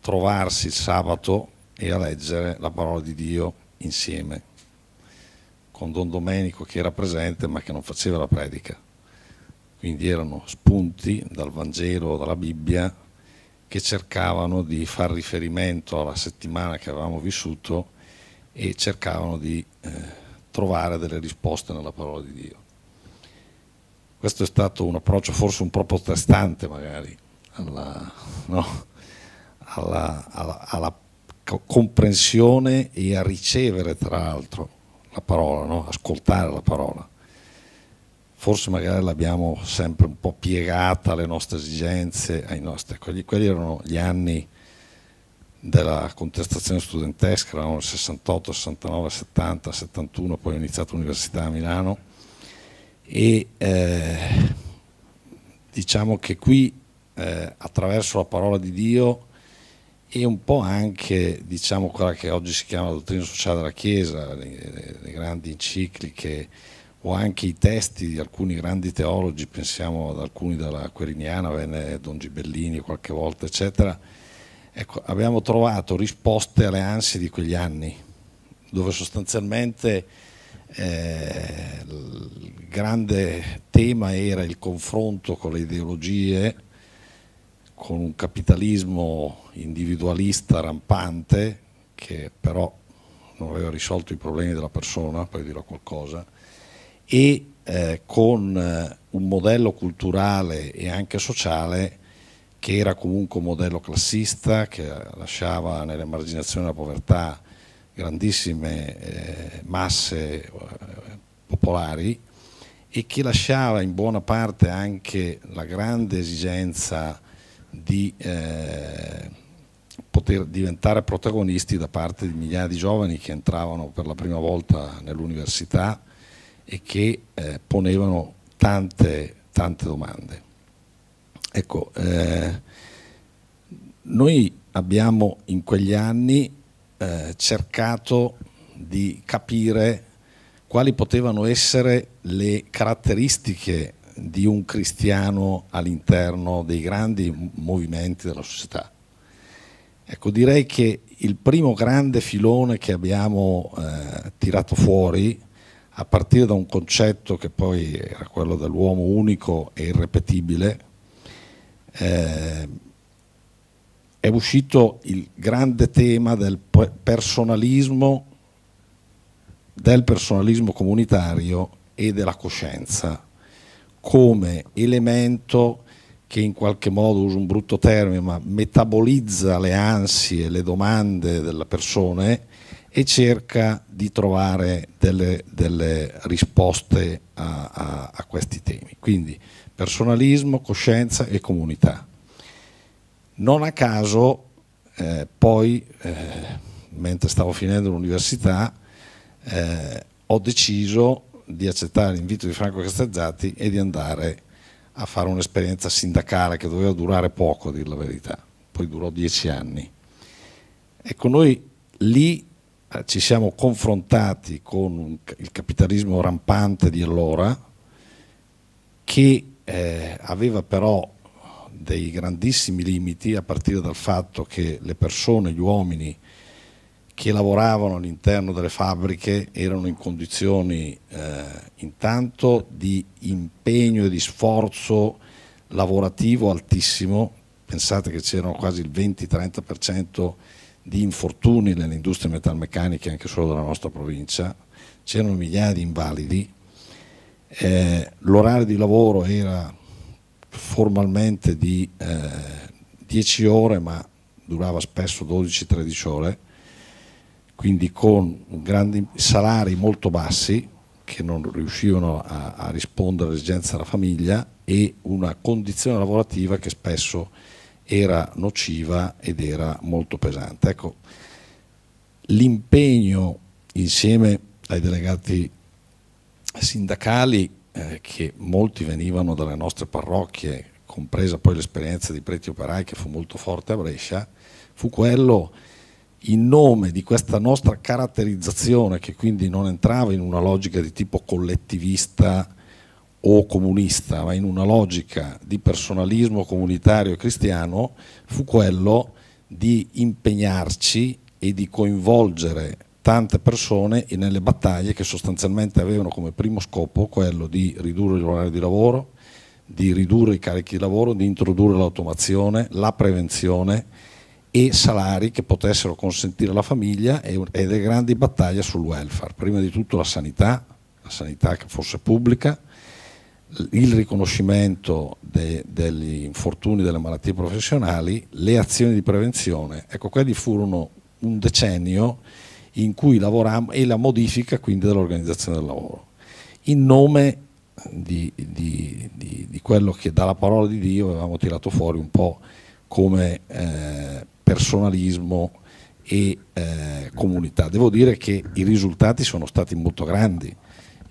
[SPEAKER 9] trovarsi il sabato e a leggere la parola di Dio insieme, con Don Domenico che era presente ma che non faceva la predica. Quindi erano spunti dal Vangelo o dalla Bibbia che cercavano di far riferimento alla settimana che avevamo vissuto e cercavano di eh, trovare delle risposte nella parola di Dio. Questo è stato un approccio forse un po' protestante magari alla, no? alla, alla, alla comprensione e a ricevere tra l'altro la parola, no? ascoltare la parola. Forse magari l'abbiamo sempre un po' piegata alle nostre esigenze, ai nostri. Quelli, quelli erano gli anni della contestazione studentesca, erano il 68, 69, 70, 71, poi ho iniziato l'università a Milano e eh, diciamo che qui eh, attraverso la parola di Dio e un po' anche diciamo, quella che oggi si chiama la dottrina sociale della Chiesa, le, le grandi encicliche o anche i testi di alcuni grandi teologi, pensiamo ad alcuni della Queriniana, venne Don Gibellini qualche volta, eccetera, ecco, abbiamo trovato risposte alle ansie di quegli anni, dove sostanzialmente eh, il grande tema era il confronto con le ideologie, con un capitalismo individualista rampante che però non aveva risolto i problemi della persona, poi dirò qualcosa, e eh, con eh, un modello culturale e anche sociale che era comunque un modello classista, che lasciava nell'emarginazione nella povertà grandissime eh, masse eh, popolari e che lasciava in buona parte anche la grande esigenza di eh, poter diventare protagonisti da parte di migliaia di giovani che entravano per la prima volta nell'università e che eh, ponevano tante, tante domande. Ecco, eh, noi abbiamo in quegli anni eh, cercato di capire quali potevano essere le caratteristiche di un cristiano all'interno dei grandi movimenti della società. Ecco, direi che il primo grande filone che abbiamo eh, tirato fuori, a partire da un concetto che poi era quello dell'uomo unico e irrepetibile, eh, è uscito il grande tema del personalismo, del personalismo comunitario e della coscienza come elemento che in qualche modo, uso un brutto termine, ma metabolizza le ansie, le domande delle persone e cerca di trovare delle, delle risposte a, a, a, questi temi. Quindi personalismo, coscienza e comunità. Non a caso eh, poi, eh, mentre stavo finendo l'università, eh, ho deciso di accettare l'invito di Franco Castezzati e di andare a fare un'esperienza sindacale che doveva durare poco, a dir la verità, poi durò dieci anni. Ecco, noi lì ci siamo confrontati con il capitalismo rampante di allora, che eh, aveva però dei grandissimi limiti a partire dal fatto che le persone, gli uomini che lavoravano all'interno delle fabbriche erano in condizioni eh, intanto di impegno e di sforzo lavorativo altissimo, pensate che c'erano quasi il 20-30% di infortuni nelle industrie metalmeccaniche anche solo della nostra provincia, c'erano migliaia di invalidi, eh, l'orario di lavoro era formalmente di eh, 10 ore ma durava spesso 12-13 ore, quindi con grandi salari molto bassi che non riuscivano a, a rispondere alle esigenze della famiglia e una condizione lavorativa che spesso era nociva ed era molto pesante. Ecco, l'impegno insieme ai delegati sindacali, eh, che molti venivano dalle nostre parrocchie, compresa poi l'esperienza di preti operai che fu molto forte a Brescia, fu quello in nome di questa nostra caratterizzazione che quindi non entrava in una logica di tipo collettivista o comunista, ma in una logica di personalismo comunitario cristiano, fu quello di impegnarci e di coinvolgere tante persone nelle battaglie che sostanzialmente avevano come primo scopo quello di ridurre l'orario di lavoro, di ridurre i carichi di lavoro, di introdurre l'automazione, la prevenzione e salari che potessero consentire alla famiglia e, delle grandi battaglie sul welfare. Prima di tutto la sanità, la sanità che fosse pubblica, il riconoscimento de, degli infortuni delle malattie professionali, le azioni di prevenzione. Ecco, quelli furono un decennio in cui lavorammo e la modifica quindi dell'organizzazione del lavoro. In nome di, di, di, di, quello che dalla parola di Dio avevamo tirato fuori un po' come eh, personalismo e eh, comunità. Devo dire che i risultati sono stati molto grandi.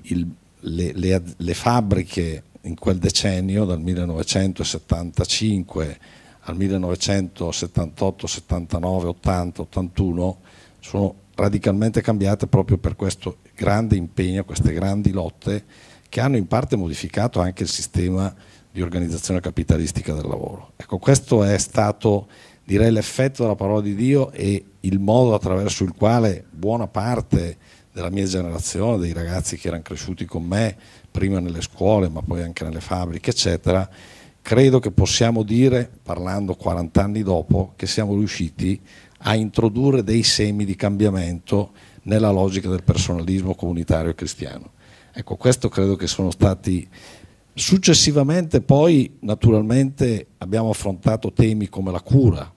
[SPEAKER 9] Il, le, le, le fabbriche in quel decennio, dal 1975 al 1978, 79, 80, 81, sono radicalmente cambiate proprio per questo grande impegno, queste grandi lotte che hanno in parte modificato anche il sistema di organizzazione capitalistica del lavoro. Ecco, questo è stato direi l'effetto della parola di Dio e il modo attraverso il quale buona parte della mia generazione, dei ragazzi che erano cresciuti con me, prima nelle scuole ma poi anche nelle fabbriche, eccetera, credo che possiamo dire, parlando 40 anni dopo, che siamo riusciti a introdurre dei semi di cambiamento nella logica del personalismo comunitario cristiano. Ecco, questo credo che sono stati Successivamente poi naturalmente abbiamo affrontato temi come la cura,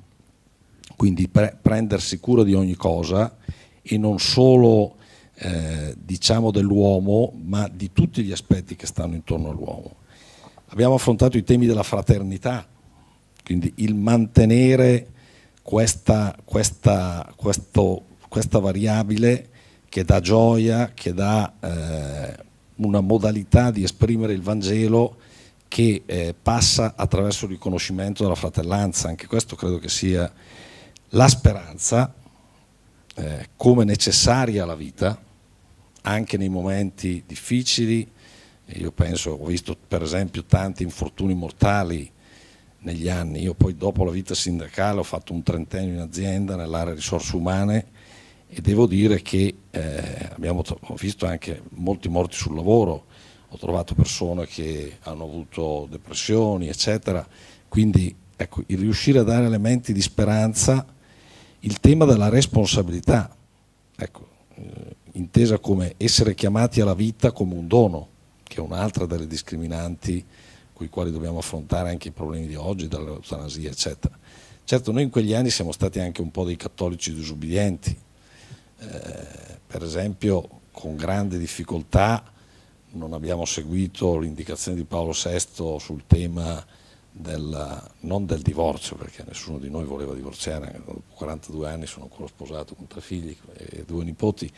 [SPEAKER 9] quindi pre prendersi cura di ogni cosa e non solo eh, diciamo dell'uomo, ma di tutti gli aspetti che stanno intorno all'uomo. Abbiamo affrontato i temi della fraternità, quindi il mantenere questa, questa, questo, questa variabile che dà gioia, che dà eh, una modalità di esprimere il Vangelo che eh, passa attraverso il riconoscimento della fratellanza, anche questo credo che sia la speranza eh, come necessaria alla vita, anche nei momenti difficili. Io penso, ho visto per esempio tanti infortuni mortali negli anni, io poi dopo la vita sindacale ho fatto un trentennio in azienda nell'area risorse umane e devo dire che eh, abbiamo visto anche molti morti sul lavoro, ho trovato persone che hanno avuto depressioni, eccetera, quindi ecco, il riuscire a dare elementi di speranza, il tema della responsabilità, ecco, eh, intesa come essere chiamati alla vita come un dono, che è un'altra delle discriminanti con i quali dobbiamo affrontare anche i problemi di oggi, dall'eutanasia, eccetera. Certo, noi in quegli anni siamo stati anche un po' dei cattolici disubbidienti, eh, per esempio con grande difficoltà non abbiamo seguito l'indicazione di Paolo VI sul tema del, non del divorzio, perché nessuno di noi voleva divorziare, dopo 42 anni sono ancora sposato con tre figli e due nipoti,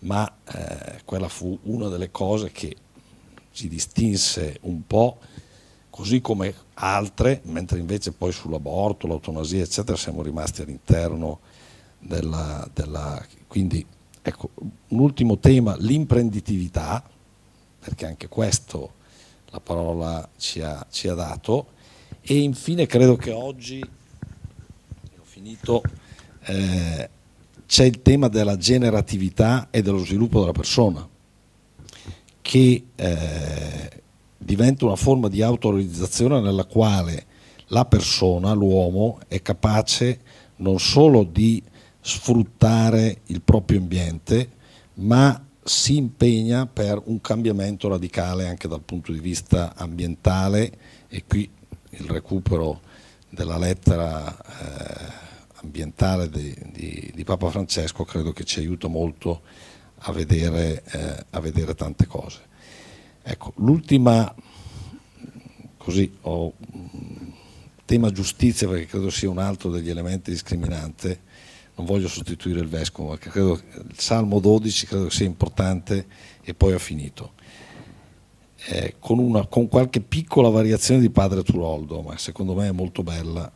[SPEAKER 9] ma eh, quella fu una delle cose che ci distinse un po', così come altre, mentre invece poi sull'aborto, l'autonasia, eccetera, siamo rimasti all'interno della, della... Quindi, ecco, un ultimo tema, l'imprenditività, perché anche questo la parola ci ha, ci ha dato, e infine credo che oggi, ho finito, eh, c'è il tema della generatività e dello sviluppo della persona, che eh, diventa una forma di autorizzazione nella quale la persona, l'uomo, è capace non solo di sfruttare il proprio ambiente, ma si impegna per un cambiamento radicale anche dal punto di vista ambientale. E qui il recupero della lettera eh, ambientale di, di, di, Papa Francesco credo che ci aiuta molto a vedere, eh, a vedere tante cose. Ecco, l'ultima, così, ho, tema giustizia perché credo sia un altro degli elementi discriminanti, non voglio sostituire il vescovo, perché credo il Salmo 12 credo sia importante e poi ho finito eh, con, una, con, qualche piccola variazione di padre Turoldo, ma secondo me è molto bella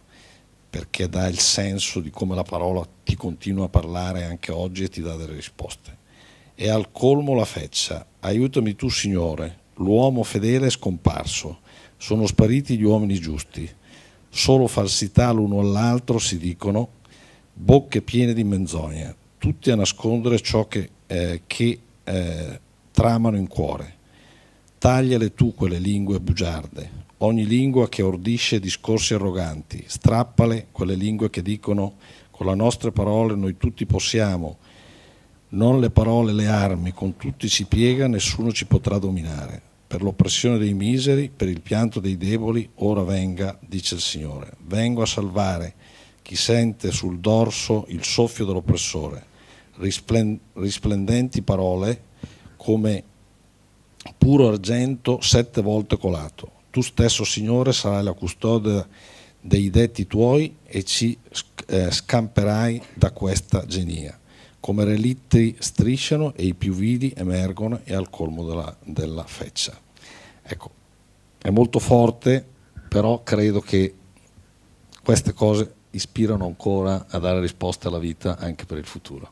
[SPEAKER 9] perché dà il senso di come la parola ti continua a parlare anche oggi e ti dà delle risposte. E al colmo la feccia, aiutami tu Signore, l'uomo fedele è scomparso, sono spariti gli uomini giusti, solo falsità l'uno all'altro si dicono, bocche piene di menzogna, tutti a nascondere ciò che, eh, che eh, tramano in cuore. Tagliale tu quelle lingue bugiarde, ogni lingua che ordisce discorsi arroganti, strappale quelle lingue che dicono con le nostre parole noi tutti possiamo, non le parole le armi, con tutti si piega, nessuno ci potrà dominare. Per l'oppressione dei miseri, per il pianto dei deboli, ora venga, dice il Signore. Vengo a salvare chi sente sul dorso il soffio dell'oppressore. Risplendenti parole come puro argento sette volte colato. Tu stesso, Signore, sarai la custode dei detti tuoi e ci eh, scamperai da questa genia. Come relitti strisciano e i più vidi emergono e al colmo della, della feccia. Ecco, è molto forte, però credo che queste cose ispirano ancora a dare risposte alla vita anche per il futuro.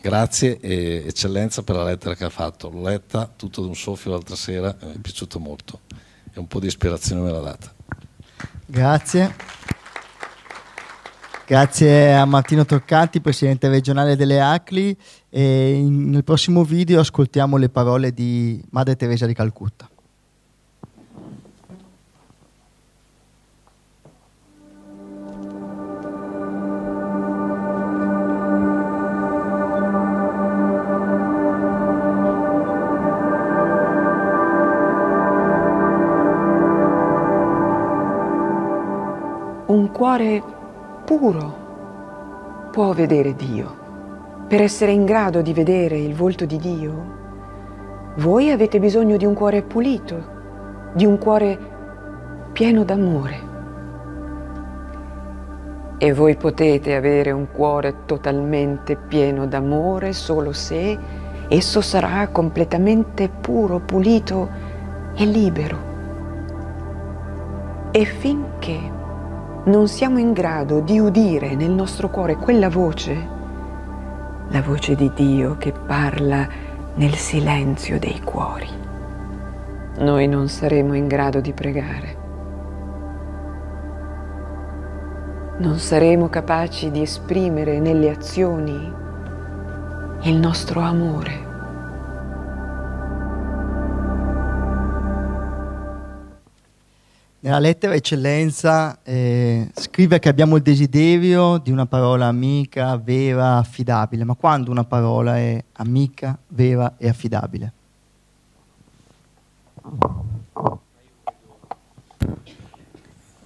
[SPEAKER 9] Grazie e eccellenza per la lettera che ha fatto. L'ho letta tutto d'un soffio l'altra sera e mi è piaciuto molto e un po' di ispirazione me l'ha data.
[SPEAKER 7] Grazie. Grazie a Martino Toccati, presidente regionale delle ACLI. E nel prossimo video ascoltiamo le parole di Madre Teresa di Calcutta.
[SPEAKER 10] Vedere Dio. Per essere in grado di vedere il volto di Dio, voi avete bisogno di un cuore pulito, di un cuore pieno d'amore. E voi potete avere un cuore totalmente pieno d'amore solo se esso sarà completamente puro, pulito e libero. E finché non siamo in grado di udire nel nostro cuore quella voce, la voce di Dio che parla nel silenzio dei cuori, noi non saremo in grado di pregare. Non saremo capaci di esprimere nelle azioni il nostro amore.
[SPEAKER 7] Nella lettera eccellenza eh, scrive che abbiamo il desiderio di una parola amica, vera, affidabile, ma quando una parola è amica, vera e affidabile?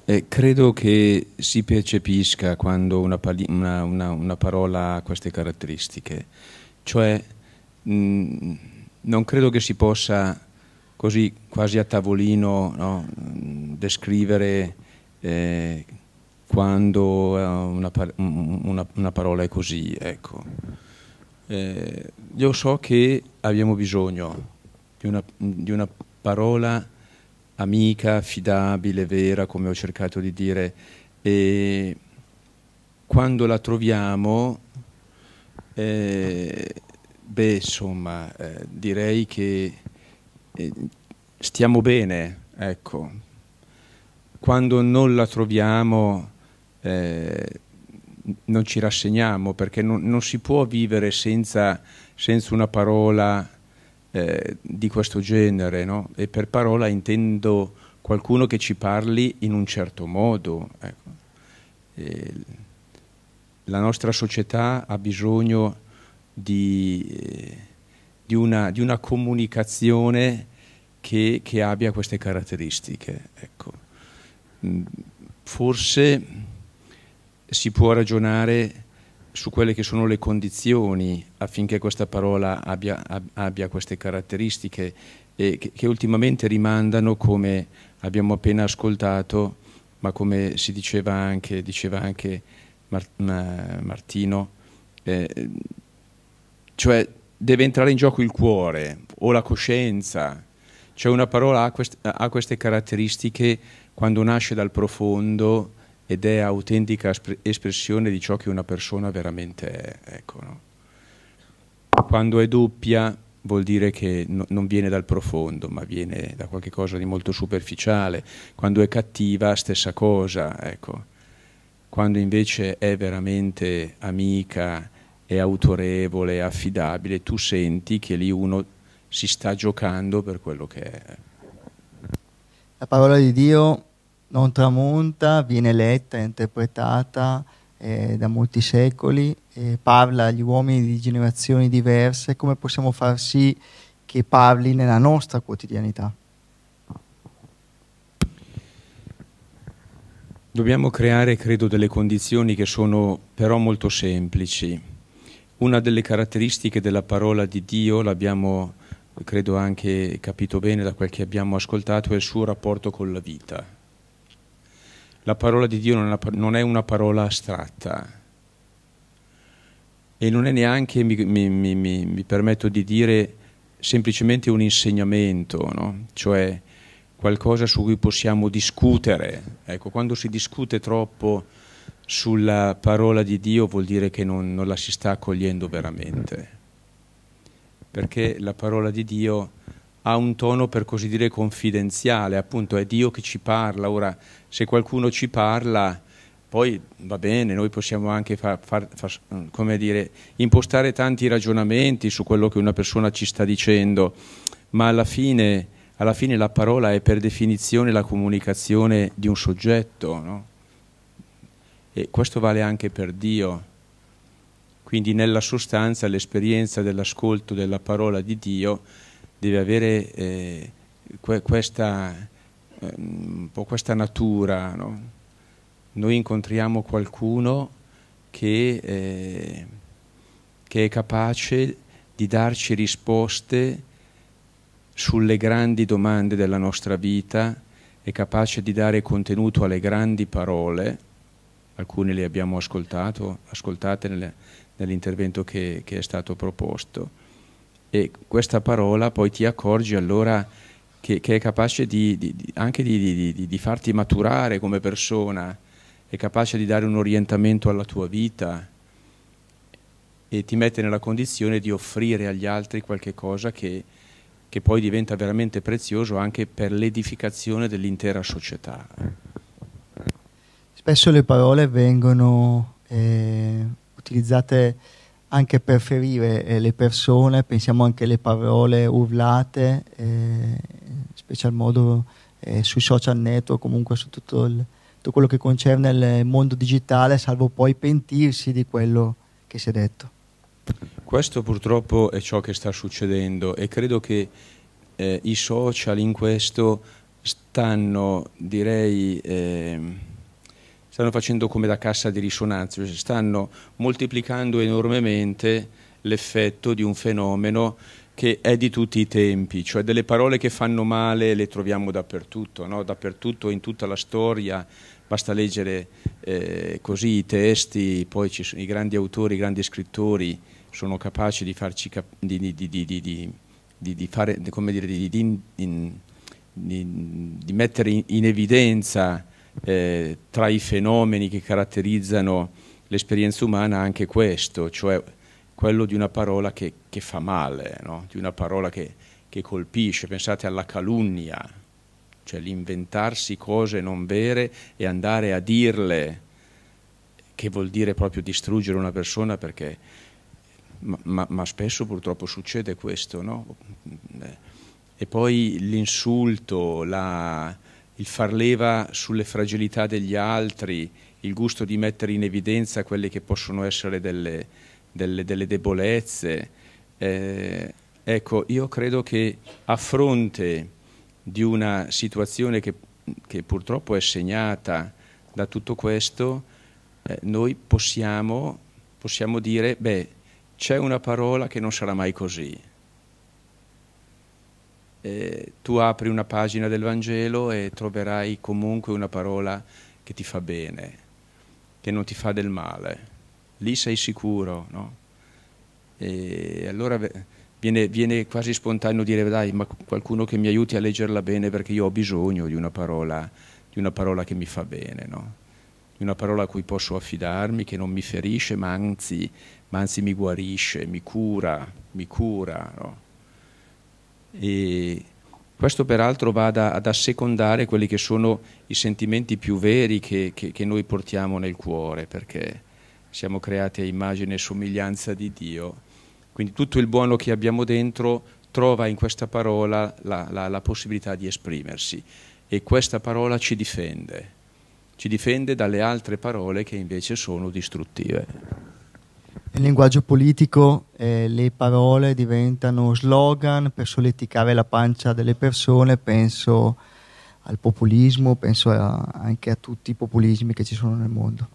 [SPEAKER 1] Eh, credo che si percepisca quando una, una, una, una parola ha queste caratteristiche, cioè mh, non credo che si possa così quasi a tavolino no, descrivere eh, quando eh, una, una, una, parola è così. Ecco. Eh, io so che abbiamo bisogno di una, di una parola amica, affidabile, vera, come ho cercato di dire, e quando la troviamo, eh, beh, insomma, eh, direi che stiamo bene, ecco. Quando non la troviamo, eh, non ci rassegniamo, perché non, non si può vivere senza, senza una parola eh, di questo genere, no? e per parola intendo qualcuno che ci parli in un certo modo. Ecco. la nostra società ha bisogno di, eh, di, una, di una, comunicazione che, che, abbia queste caratteristiche. Ecco. Mm, forse si può ragionare su quelle che sono le condizioni affinché questa parola abbia, abbia queste caratteristiche e che, che, ultimamente rimandano, come abbiamo appena ascoltato, ma come si diceva anche, diceva anche Martino, eh, cioè deve entrare in gioco il cuore o la coscienza, cioè una parola ha, quest ha queste caratteristiche quando nasce dal profondo ed è autentica espressione di ciò che una persona veramente è. Ecco, no? Quando è doppia vuol dire che no, non viene dal profondo, ma viene da qualcosa di molto superficiale. Quando è cattiva, stessa cosa. Ecco. Quando invece è veramente amica, è autorevole, affidabile, tu senti che lì uno si sta giocando per quello che è.
[SPEAKER 7] La parola di Dio non tramonta, viene letta, interpretata eh, da molti secoli, eh, parla agli uomini di generazioni diverse, come possiamo far sì che parli nella nostra quotidianità?
[SPEAKER 1] Dobbiamo creare, credo, delle condizioni che sono però molto semplici. Una delle caratteristiche della parola di Dio, l'abbiamo credo anche capito bene da quel che abbiamo ascoltato, è il suo rapporto con la vita la parola di Dio non è una parola astratta e non è neanche, mi, mi, mi, mi permetto di dire, semplicemente un insegnamento, no? cioè qualcosa su cui possiamo discutere. Ecco, quando si discute troppo sulla parola di Dio vuol dire che non, non la si sta accogliendo veramente, perché la parola di Dio ha un tono per così dire confidenziale, appunto è Dio che ci parla, ora se qualcuno ci parla poi va bene, noi possiamo anche far, far, far, dire, impostare tanti ragionamenti su quello che una persona ci sta dicendo, ma alla fine, alla fine la parola è per definizione la comunicazione di un soggetto, no? E questo vale anche per Dio. Quindi nella sostanza l'esperienza dell'ascolto della parola di Dio deve avere eh, que questa, eh, un po' questa natura. No? Noi incontriamo qualcuno che, eh, che è capace di darci risposte sulle grandi domande della nostra vita, è capace di dare contenuto alle grandi parole, alcune le abbiamo ascoltate nell'intervento che, che è stato proposto e questa parola poi ti accorgi allora che, che è capace di, di, anche di, di, farti maturare come persona, è capace di dare un orientamento alla tua vita e ti mette nella condizione di offrire agli altri qualche cosa che, che poi diventa veramente prezioso anche per l'edificazione dell'intera società.
[SPEAKER 7] Spesso le parole vengono eh, utilizzate anche per ferire eh, le persone, pensiamo anche alle parole urlate, eh, special modo eh, sui social network, comunque su tutto, il, tutto, quello che concerne il mondo digitale, salvo poi pentirsi di quello che si è detto.
[SPEAKER 1] Questo purtroppo è ciò che sta succedendo e credo che eh, i social in questo stanno, direi, eh, stanno facendo come da cassa di risonanza, cioè stanno moltiplicando enormemente l'effetto di un fenomeno che è di tutti i tempi, cioè delle parole che fanno male le troviamo dappertutto, no? dappertutto in tutta la storia, basta leggere eh, così i testi, poi ci sono i grandi autori, i grandi scrittori sono capaci di farci cap- di, di, di, di, fare, come dire, di, mettere in, in evidenza eh, tra i fenomeni che caratterizzano l'esperienza umana anche questo, cioè quello di una parola che, che fa male, no? di una parola che, che colpisce, pensate alla calunnia, cioè l'inventarsi cose non vere e andare a dirle, che vuol dire proprio distruggere una persona perché, ma, ma, ma spesso purtroppo succede questo, no? E poi l'insulto, la, il far leva sulle fragilità degli altri, il gusto di mettere in evidenza quelle che possono essere delle, delle, delle debolezze. Eh, ecco, io credo che a fronte di una situazione che, che purtroppo è segnata da tutto questo, eh, noi possiamo, possiamo dire, beh, c'è una parola che non sarà mai così. Eh, tu apri una pagina del Vangelo e troverai comunque una parola che ti fa bene, che non ti fa del male. Lì sei sicuro, no? E allora viene, viene, quasi spontaneo dire dai, ma qualcuno che mi aiuti a leggerla bene perché io ho bisogno di una parola, di una parola che mi fa bene, no? di una parola a cui posso affidarmi, che non mi ferisce, ma anzi, ma anzi mi guarisce, mi cura, mi cura. No? E questo peraltro va ad, ad, assecondare quelli che sono i sentimenti più veri che, che, che noi portiamo nel cuore, perché siamo creati a immagine e somiglianza di Dio. Quindi tutto il buono che abbiamo dentro trova in questa parola la, la, la possibilità di esprimersi. E questa parola ci difende, ci difende dalle altre parole che invece sono distruttive.
[SPEAKER 7] Nel linguaggio politico eh, le parole diventano slogan per solleticare la pancia delle persone, penso al populismo, penso a, anche a tutti i populismi che ci sono nel mondo.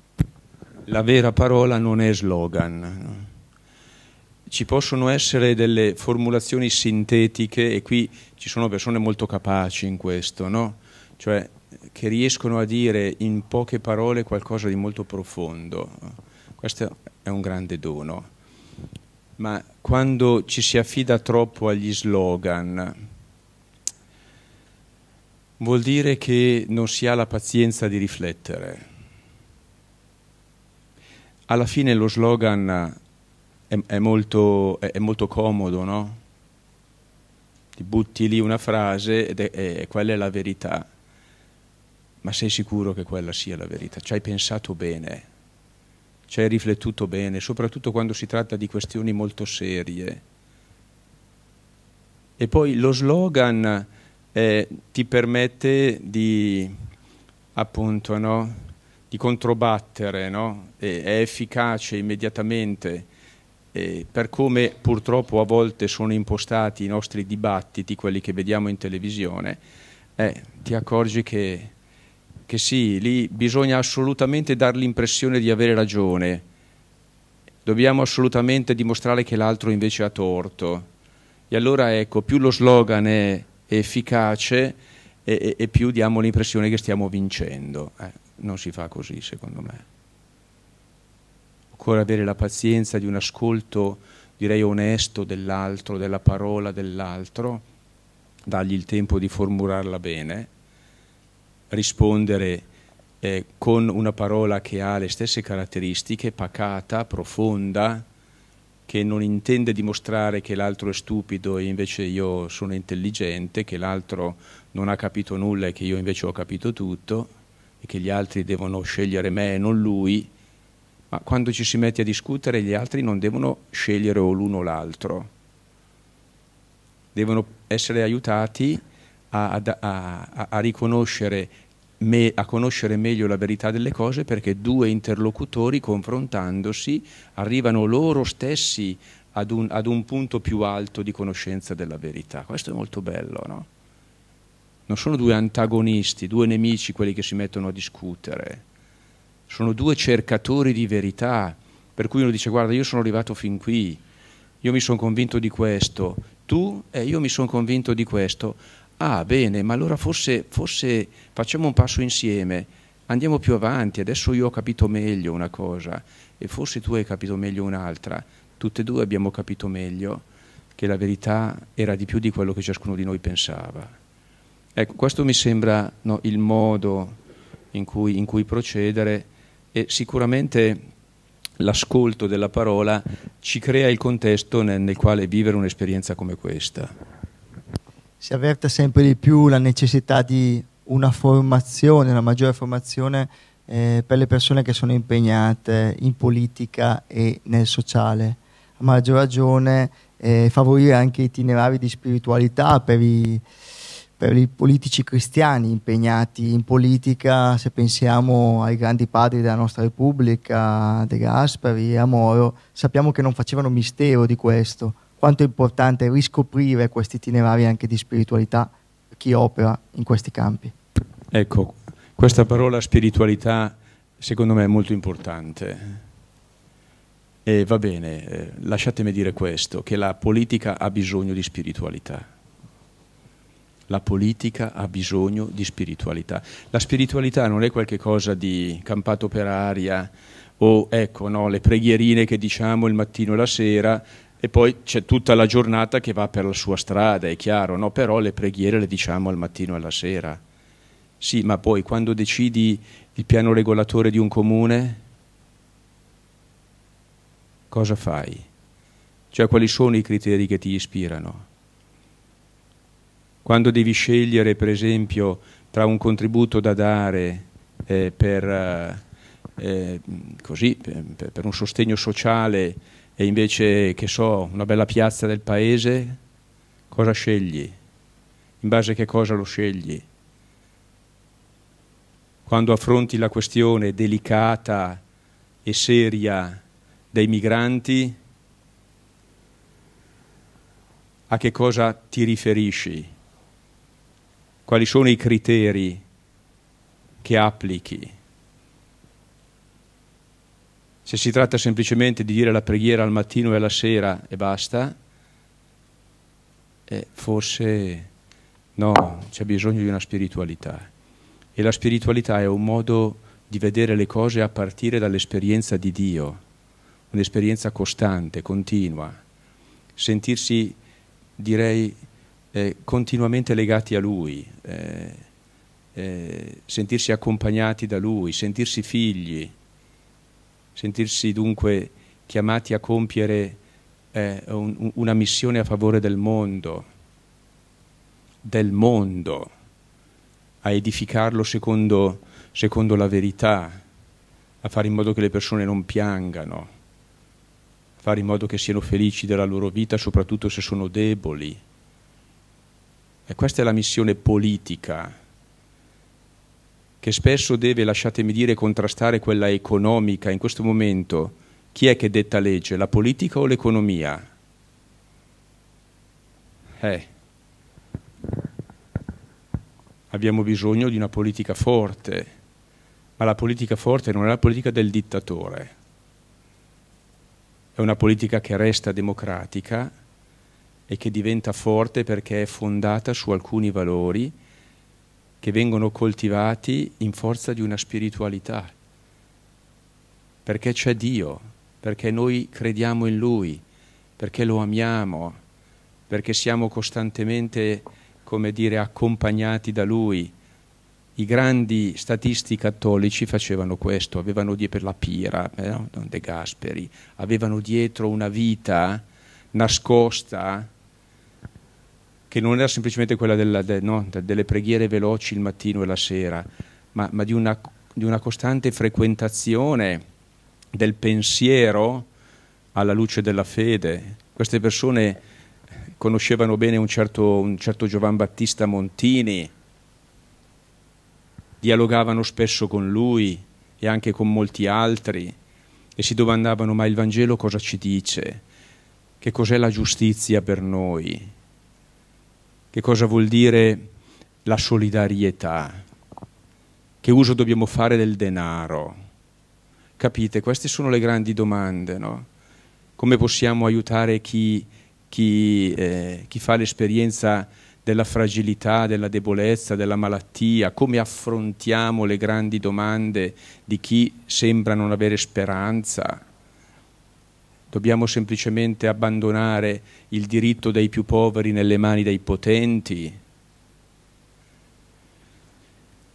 [SPEAKER 1] La vera parola non è slogan, ci possono essere delle formulazioni sintetiche e qui ci sono persone molto capaci in questo, no? cioè che riescono a dire in poche parole qualcosa di molto profondo. Questo è un grande dono. Ma quando ci si affida troppo agli slogan, vuol dire che non si ha la pazienza di riflettere. Alla fine lo slogan è, è, molto, è, è molto, comodo, no? Ti butti lì una frase ed è, quella è la verità. Ma sei sicuro che quella sia la verità? Ci hai pensato bene, ci hai riflettuto bene, soprattutto quando si tratta di questioni molto serie. E poi lo slogan eh, ti permette di, appunto, no? di controbattere, no? è efficace immediatamente eh, per come purtroppo a volte sono impostati i nostri dibattiti, quelli che vediamo in televisione, eh, ti accorgi che, che sì, lì bisogna assolutamente dare l'impressione di avere ragione, dobbiamo assolutamente dimostrare che l'altro invece ha torto. E allora ecco, più lo slogan è efficace e, e, più diamo l'impressione che stiamo vincendo. Eh, non si fa così, secondo me occorre avere la pazienza di un ascolto, direi onesto dell'altro, della parola dell'altro, dargli il tempo di formularla bene, rispondere eh, con una parola che ha le stesse caratteristiche, pacata, profonda, che non intende dimostrare che l'altro è stupido e invece io sono intelligente, che l'altro non ha capito nulla e che io invece ho capito tutto e che gli altri devono scegliere me e non lui, ma quando ci si mette a discutere gli altri non devono scegliere o l'uno o l'altro, devono essere aiutati a, a, a, riconoscere me, a conoscere meglio la verità delle cose perché due interlocutori confrontandosi arrivano loro stessi ad un, ad un punto più alto di conoscenza della verità. Questo è molto bello, no? Non sono due antagonisti, due nemici quelli che si mettono a discutere, sono due cercatori di verità, per cui uno dice guarda io sono arrivato fin qui, io mi sono convinto di questo, tu e eh, io mi sono convinto di questo, ah bene, ma allora forse, forse facciamo un passo insieme, andiamo più avanti, adesso io ho capito meglio una cosa e forse tu hai capito meglio un'altra, tutte e due abbiamo capito meglio che la verità era di più di quello che ciascuno di noi pensava. Ecco, questo mi sembra no, il modo in cui, in cui procedere e sicuramente l'ascolto della parola ci crea il contesto nel, nel quale vivere un'esperienza come questa.
[SPEAKER 7] Si avverte sempre di più la necessità di una formazione, una maggiore formazione eh, per le persone che sono impegnate in politica e nel sociale. A maggior ragione eh, favorire anche itinerari di spiritualità per i per i politici cristiani impegnati in politica, se pensiamo ai grandi padri della nostra Repubblica, De Gasperi e Amoro, sappiamo che non facevano mistero di questo, quanto è importante riscoprire questi itinerari anche di spiritualità per chi opera in questi campi.
[SPEAKER 1] Ecco, questa parola spiritualità secondo me è molto importante. E va bene, eh, lasciatemi dire questo, che la politica ha bisogno di spiritualità la politica ha bisogno di spiritualità. La spiritualità non è qualcosa di campato per aria o ecco, no, le preghierine che diciamo il mattino e la sera e poi c'è tutta la giornata che va per la sua strada, è chiaro, no? però le preghiere le diciamo al mattino e alla sera. Sì, ma poi quando decidi il piano regolatore di un comune, cosa fai? Cioè quali sono i criteri che ti ispirano? quando devi scegliere per esempio tra un contributo da dare eh, per, eh, eh così, per, per, un sostegno sociale e invece, che so, una bella piazza del paese, cosa scegli? In base a che cosa lo scegli? Quando affronti la questione delicata e seria dei migranti, a che cosa ti riferisci? quali sono i criteri che applichi. Se si tratta semplicemente di dire la preghiera al mattino e alla sera e basta, eh, forse no, c'è bisogno di una spiritualità. E la spiritualità è un modo di vedere le cose a partire dall'esperienza di Dio, un'esperienza costante, continua, sentirsi, direi, eh, continuamente legati a Lui, eh, eh, sentirsi accompagnati da Lui, sentirsi figli, sentirsi dunque chiamati a compiere eh, un, una missione a favore del mondo, del mondo, a edificarlo secondo, secondo la verità, a fare in modo che le persone non piangano, a fare in modo che siano felici della loro vita, soprattutto se sono deboli. E questa è la missione politica, che spesso deve, lasciatemi dire, contrastare quella economica. In questo momento chi è che detta legge, la politica o l'economia? Eh. Abbiamo bisogno di una politica forte, ma la politica forte non è la politica del dittatore, è una politica che resta democratica e che diventa forte perché è fondata su alcuni valori che vengono coltivati in forza di una spiritualità, perché c'è Dio, perché noi crediamo in Lui, perché lo amiamo, perché siamo costantemente, come dire, accompagnati da Lui. I grandi statisti cattolici facevano questo, avevano dietro la Pira, eh, no? De Gasperi, avevano dietro una vita nascosta che non era semplicemente quella della, de, no, delle preghiere veloci il mattino e la sera, ma, ma di, una, di, una, costante frequentazione del pensiero alla luce della fede. Queste persone conoscevano bene un certo, un certo Giovan Battista Montini, dialogavano spesso con lui e anche con molti altri e si domandavano ma il Vangelo cosa ci dice? che cos'è la giustizia per noi, che cosa vuol dire la solidarietà, che uso dobbiamo fare del denaro. Capite? Queste sono le grandi domande, no? Come possiamo aiutare chi, chi, eh, chi fa l'esperienza della fragilità, della debolezza, della malattia, come affrontiamo le grandi domande di chi sembra non avere speranza. Dobbiamo semplicemente abbandonare il diritto dei più poveri nelle mani dei potenti.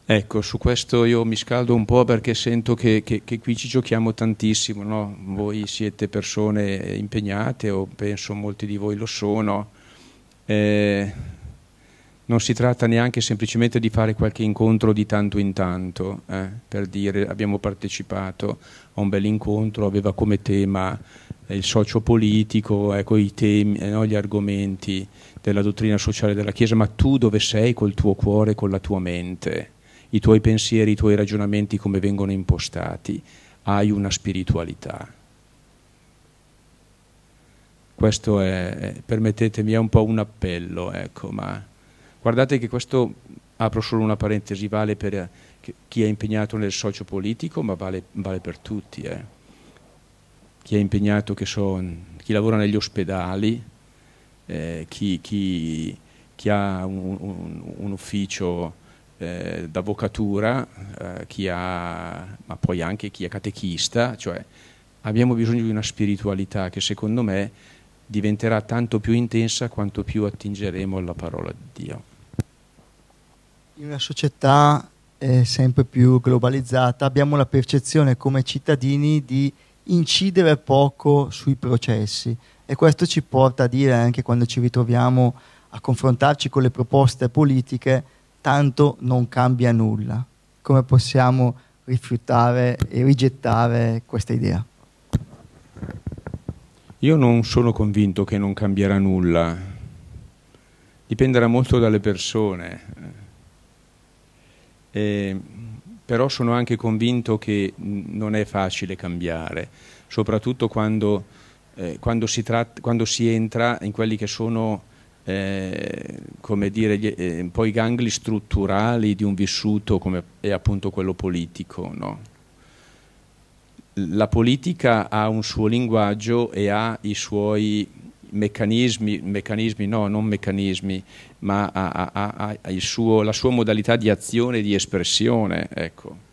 [SPEAKER 1] Ecco, su questo io mi scaldo un po' perché sento che, che, che qui ci giochiamo tantissimo, no? voi siete persone impegnate o penso molti di voi lo sono. Eh, non si tratta neanche semplicemente di fare qualche incontro di tanto in tanto, eh, per dire abbiamo partecipato a un bel incontro, aveva come tema il sociopolitico, ecco, i temi, eh, no, gli argomenti della dottrina sociale della Chiesa, ma tu dove sei col tuo cuore, con la tua mente, i tuoi pensieri, i tuoi ragionamenti come vengono impostati, hai una spiritualità. Questo è, permettetemi, è un po' un appello, ecco, ma Guardate che questo, apro solo una parentesi, vale per chi è impegnato nel socio politico, ma vale, vale per tutti. Eh. Chi è impegnato, so, chi lavora negli ospedali, eh, chi, chi, chi, ha un, un, un ufficio eh, d'avvocatura, eh, ma poi anche chi è catechista, cioè abbiamo bisogno di una spiritualità che secondo me diventerà tanto più intensa quanto più attingeremo alla parola di Dio.
[SPEAKER 7] In una società eh, sempre più globalizzata abbiamo la percezione come cittadini di incidere poco sui processi e questo ci porta a dire anche quando ci ritroviamo a confrontarci con le proposte politiche tanto non cambia nulla. Come possiamo rifiutare e rigettare questa idea?
[SPEAKER 1] Io non sono convinto che non cambierà nulla, dipenderà molto dalle persone eh, però sono anche convinto che non è facile cambiare, soprattutto quando, eh, quando, si, tratta, quando si, entra in quelli che sono eh, dire, gli, eh, un po' i gangli strutturali di un vissuto come è appunto quello politico. No? La politica ha un suo linguaggio e ha i suoi meccanismi, meccanismi no, non meccanismi, ma ha, ha, ha suo, la sua modalità di azione e di espressione. Ecco.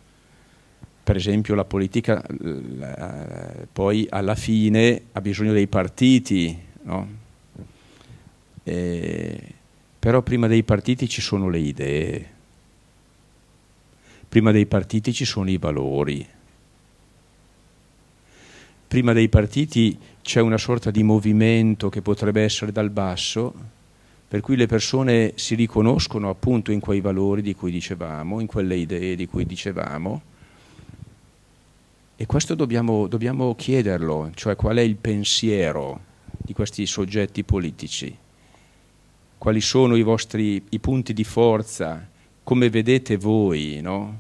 [SPEAKER 1] Per esempio la politica la, poi alla fine ha bisogno dei partiti, no? e, però prima dei partiti ci sono le idee, prima dei partiti ci sono i valori prima dei partiti c'è una sorta di movimento che potrebbe essere dal basso, per cui le persone si riconoscono appunto in quei valori di cui dicevamo, in quelle idee di cui dicevamo. E questo dobbiamo, dobbiamo chiederlo, cioè qual è il pensiero di questi soggetti politici, quali sono i vostri i punti di forza, come vedete voi no?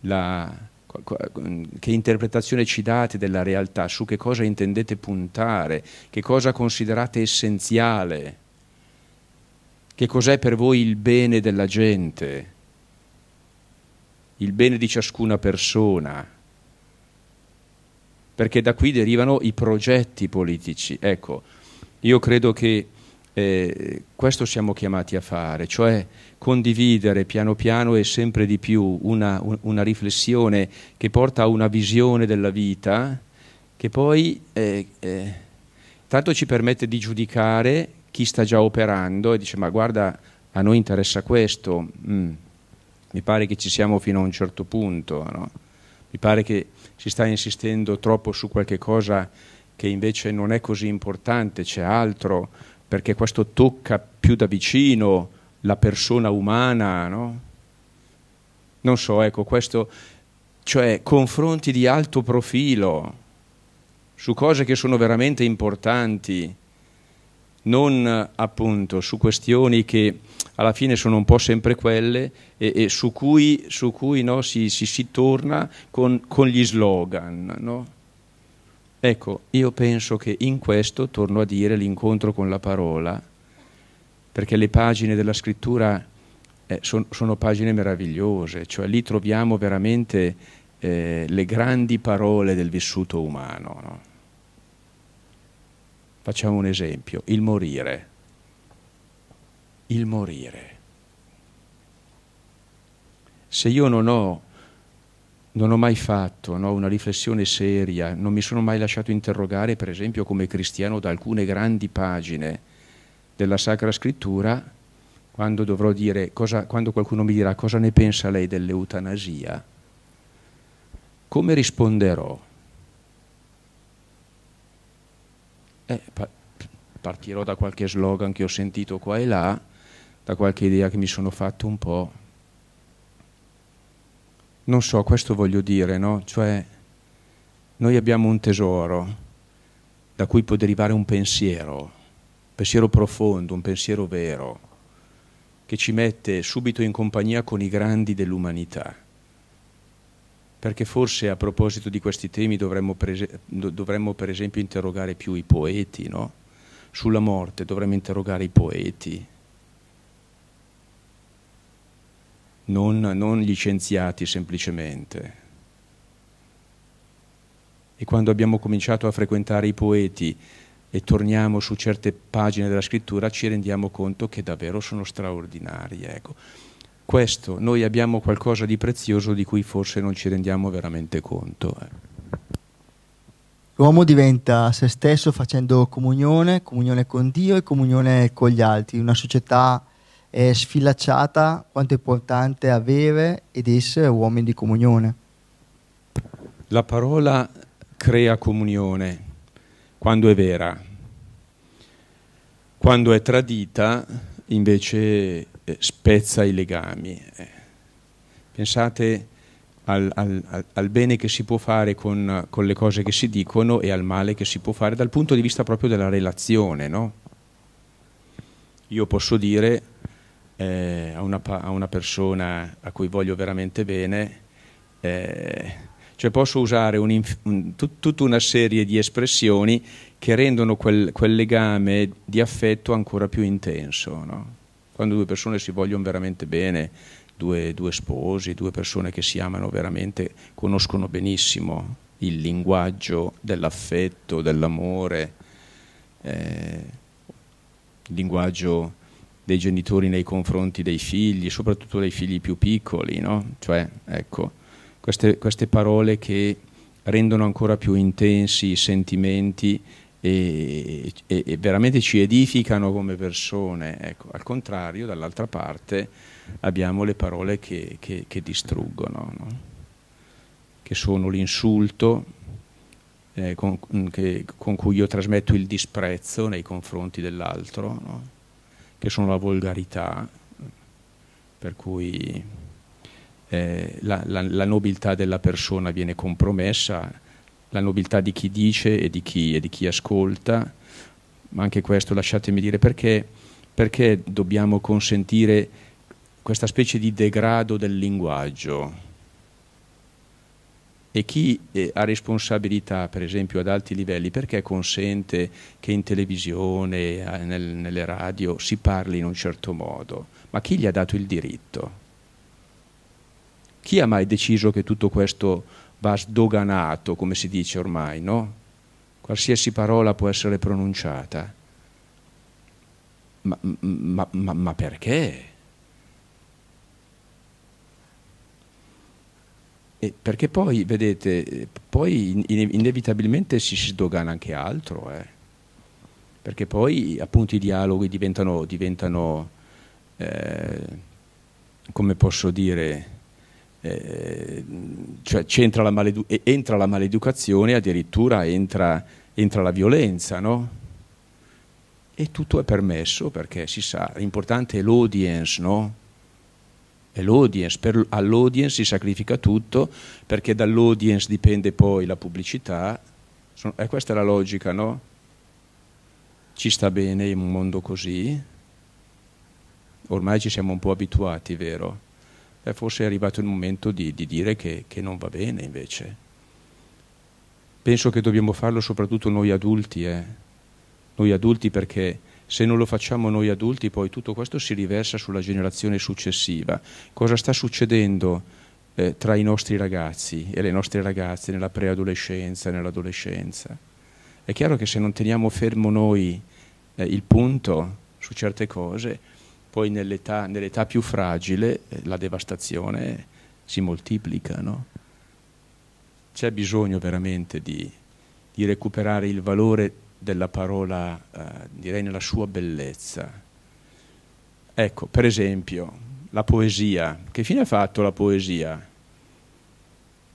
[SPEAKER 1] la, che interpretazione ci date della realtà, su che cosa intendete puntare, che cosa considerate essenziale, che cos'è per voi il bene della gente, il bene di ciascuna persona, perché da qui derivano i progetti politici. Ecco, io credo che eh, questo siamo chiamati a fare, cioè condividere piano piano e sempre di più una, una riflessione che porta a una visione della vita che poi eh, eh, tanto ci permette di giudicare chi sta già operando e dice ma guarda a noi interessa questo, mm, mi pare che ci siamo fino a un certo punto, no? mi pare che si sta insistendo troppo su qualche cosa che invece non è così importante, c'è altro, perché questo tocca più da vicino la persona umana, no? Non so, ecco, questo, cioè confronti di alto profilo su cose che sono veramente importanti, non appunto su questioni che alla fine sono un po' sempre quelle e, e su cui, su cui no, si, si, si, torna con, con, gli slogan. No? Ecco, io penso che in questo, torno a dire, l'incontro con la parola, perché le pagine della scrittura eh, son, sono pagine meravigliose, cioè lì troviamo veramente eh, le grandi parole del vissuto umano. No? Facciamo un esempio, il morire. Il morire. Se io non ho, non ho mai fatto no, una riflessione seria, non mi sono mai lasciato interrogare, per esempio, come cristiano da alcune grandi pagine della Sacra Scrittura, quando dovrò dire, cosa, quando qualcuno mi dirà cosa ne pensa lei dell'eutanasia, come risponderò? Eh, partirò da qualche slogan che ho sentito qua e là, da qualche idea che mi sono fatto un po'. Non so, questo voglio dire, no? Cioè, noi abbiamo un tesoro da cui può derivare un pensiero, pensiero profondo, un pensiero vero, che ci mette subito in compagnia con i grandi dell'umanità perché forse a proposito di questi temi dovremmo dovremmo per esempio interrogare più i poeti, no? Sulla morte dovremmo interrogare i poeti, non, non scienziati semplicemente. E quando abbiamo cominciato a frequentare i poeti e torniamo su certe pagine della scrittura ci rendiamo conto che davvero sono straordinari. Ecco questo, noi abbiamo qualcosa di prezioso di cui forse non ci rendiamo veramente conto. Eh.
[SPEAKER 7] L'uomo diventa se stesso facendo comunione, comunione con Dio e comunione con gli altri. Una società è sfilacciata quanto è importante avere ed essere uomini di comunione.
[SPEAKER 1] La parola crea comunione quando è vera, quando è tradita invece eh, spezza i legami. Eh. Pensate al, al, al, bene che si può fare con, con, le cose che si dicono e al male che si può fare dal punto di vista proprio della relazione. No? Io posso dire eh, a, una, a, una, persona a cui voglio veramente bene, eh, cioè posso usare un, un, tut, tutta una serie di espressioni che rendono quel, quel legame di affetto ancora più intenso. No? quando due persone si vogliono veramente bene, due, due sposi, due persone che si amano veramente, conoscono benissimo il linguaggio dell'affetto, dell'amore, eh, il linguaggio dei genitori nei confronti dei figli, soprattutto dei figli più piccoli, no? Cioè, ecco, queste, queste parole che rendono ancora più intensi i sentimenti e, e, e, veramente ci edificano come persone. Ecco, al contrario, dall'altra parte abbiamo le parole che, che, che distruggono, no? che sono l'insulto eh, con, con, cui io trasmetto il disprezzo nei confronti dell'altro, no? che sono la volgarità, per cui eh, la, la, la nobiltà della persona viene compromessa la nobiltà di chi dice e di chi, e di chi ascolta, ma anche questo lasciatemi dire perché, perché dobbiamo consentire questa specie di degrado del linguaggio. E chi eh, ha responsabilità, per esempio, ad alti livelli, perché consente che in televisione, nel, nelle radio, si parli in un certo modo? Ma chi gli ha dato il diritto? Chi ha mai deciso che tutto questo va sdoganato, come si dice ormai, no? Qualsiasi parola può essere pronunciata. Ma, ma, ma, ma perché? E perché poi, vedete, poi inevitabilmente si sdogana anche altro, eh? perché poi appunto i dialoghi diventano, diventano eh, come posso dire, eh, cioè c'entra la entra la maleducazione, addirittura entra, entra la violenza, no? E tutto è permesso perché si sa, l'importante è l'audience, no? È l'audience, per, all'audience si sacrifica tutto perché dall'audience dipende poi la pubblicità. Sono, e questa è la logica, no? Ci sta bene in un mondo così? Ormai ci siamo un po' abituati, vero? Eh, forse è arrivato il momento di, di dire che, che non va bene invece. penso che dobbiamo farlo soprattutto noi adulti, eh? noi adulti perché se non lo facciamo noi adulti poi tutto questo si riversa sulla generazione successiva. Cosa sta succedendo eh, tra i nostri ragazzi e le nostre ragazze nella preadolescenza nell'adolescenza? È chiaro che se non teniamo fermo noi eh, il punto su certe cose, poi nell'età, nell'età più fragile eh, la devastazione si moltiplica. No? C'è bisogno veramente di, di, recuperare il valore della parola, eh, direi nella sua bellezza. Ecco, per esempio, la poesia. Che fine ha fatto la poesia?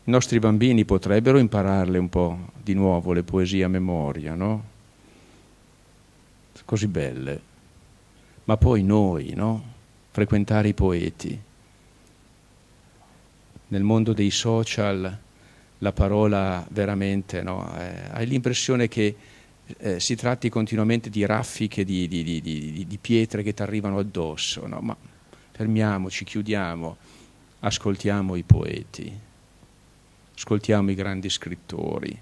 [SPEAKER 1] I nostri bambini potrebbero impararle un po' di nuovo, le poesie a memoria, no? Così belle ma poi noi, no? frequentare i poeti. Nel mondo dei social la parola veramente, no? eh, hai l'impressione che eh, si tratti continuamente di raffiche di, di, di, di pietre che ti arrivano addosso, no? ma fermiamoci, chiudiamo, ascoltiamo i poeti, ascoltiamo i grandi scrittori,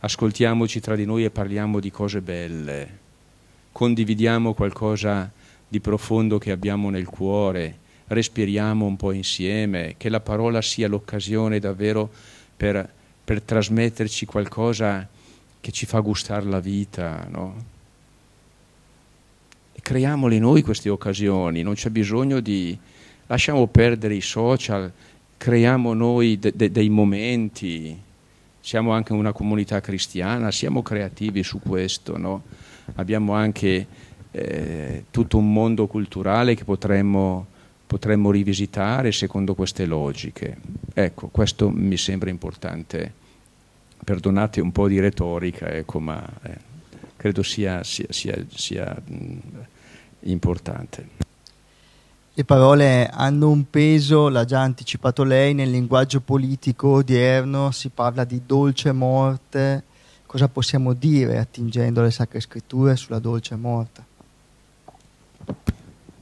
[SPEAKER 1] ascoltiamoci tra di noi e parliamo di cose belle condividiamo qualcosa di profondo che abbiamo nel cuore, respiriamo un po' insieme, che la parola sia l'occasione davvero per, per trasmetterci qualcosa che ci fa gustare la vita, no? Creiamole noi queste occasioni, non c'è bisogno di... lasciamo perdere i social, creiamo noi de, de, dei momenti, siamo anche una comunità cristiana, siamo creativi su questo, no? Abbiamo anche eh, tutto un mondo culturale che potremmo, potremmo rivisitare secondo queste logiche. Ecco, questo mi sembra importante. Perdonate un po' di retorica, ecco, ma eh, credo sia, sia, sia, sia mh, importante.
[SPEAKER 7] Le parole hanno un peso, l'ha già anticipato lei, nel linguaggio politico odierno si parla di dolce morte, cosa possiamo dire attingendo alle sacre scritture sulla dolce morte?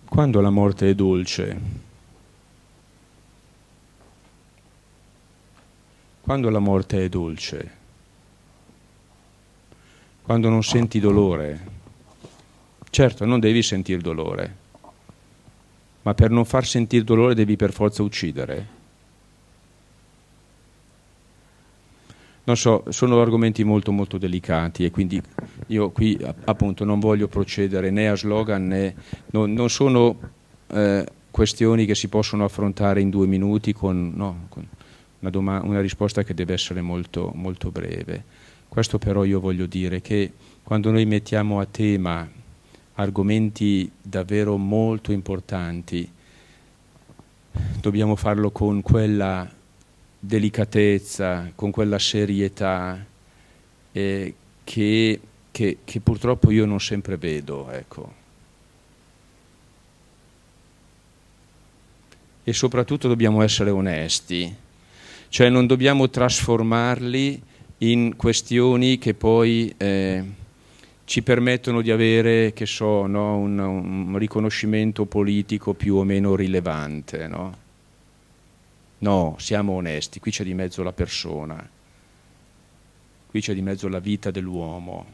[SPEAKER 1] Quando la morte è dolce? Quando la morte è dolce? Quando non senti dolore? Certo, non devi sentire dolore, ma per non far sentire dolore devi per forza uccidere. Non so, sono argomenti molto molto delicati e quindi io qui appunto non voglio procedere né a slogan né non, non sono eh, questioni che si possono affrontare in due minuti con, no, con una, una, risposta che deve essere molto, molto breve. Questo però io voglio dire che quando noi mettiamo a tema argomenti davvero molto importanti dobbiamo farlo con quella delicatezza, con quella serietà eh, che, che, che, purtroppo io non sempre vedo. Ecco. E soprattutto dobbiamo essere onesti, cioè non dobbiamo trasformarli in questioni che poi eh, ci permettono di avere, che so, no, un, un, riconoscimento politico più o meno rilevante. No? No, siamo onesti, qui c'è di mezzo la persona, qui c'è di mezzo la vita dell'uomo,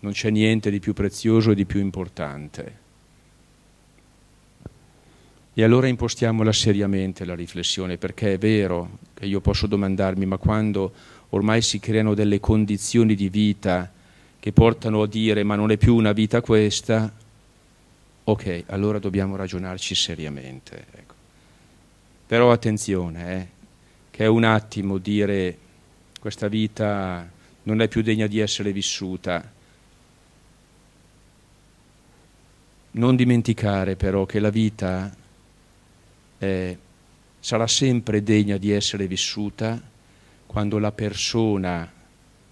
[SPEAKER 1] non c'è niente di più prezioso e di più importante. E allora impostiamola seriamente la riflessione, perché è vero che io posso domandarmi, ma quando ormai si creano delle condizioni di vita che portano a dire ma non è più una vita questa, ok, allora dobbiamo ragionarci seriamente. Però attenzione, eh, che è un attimo dire questa vita non è più degna di essere vissuta. Non dimenticare però che la vita eh, sarà sempre degna di essere vissuta quando la persona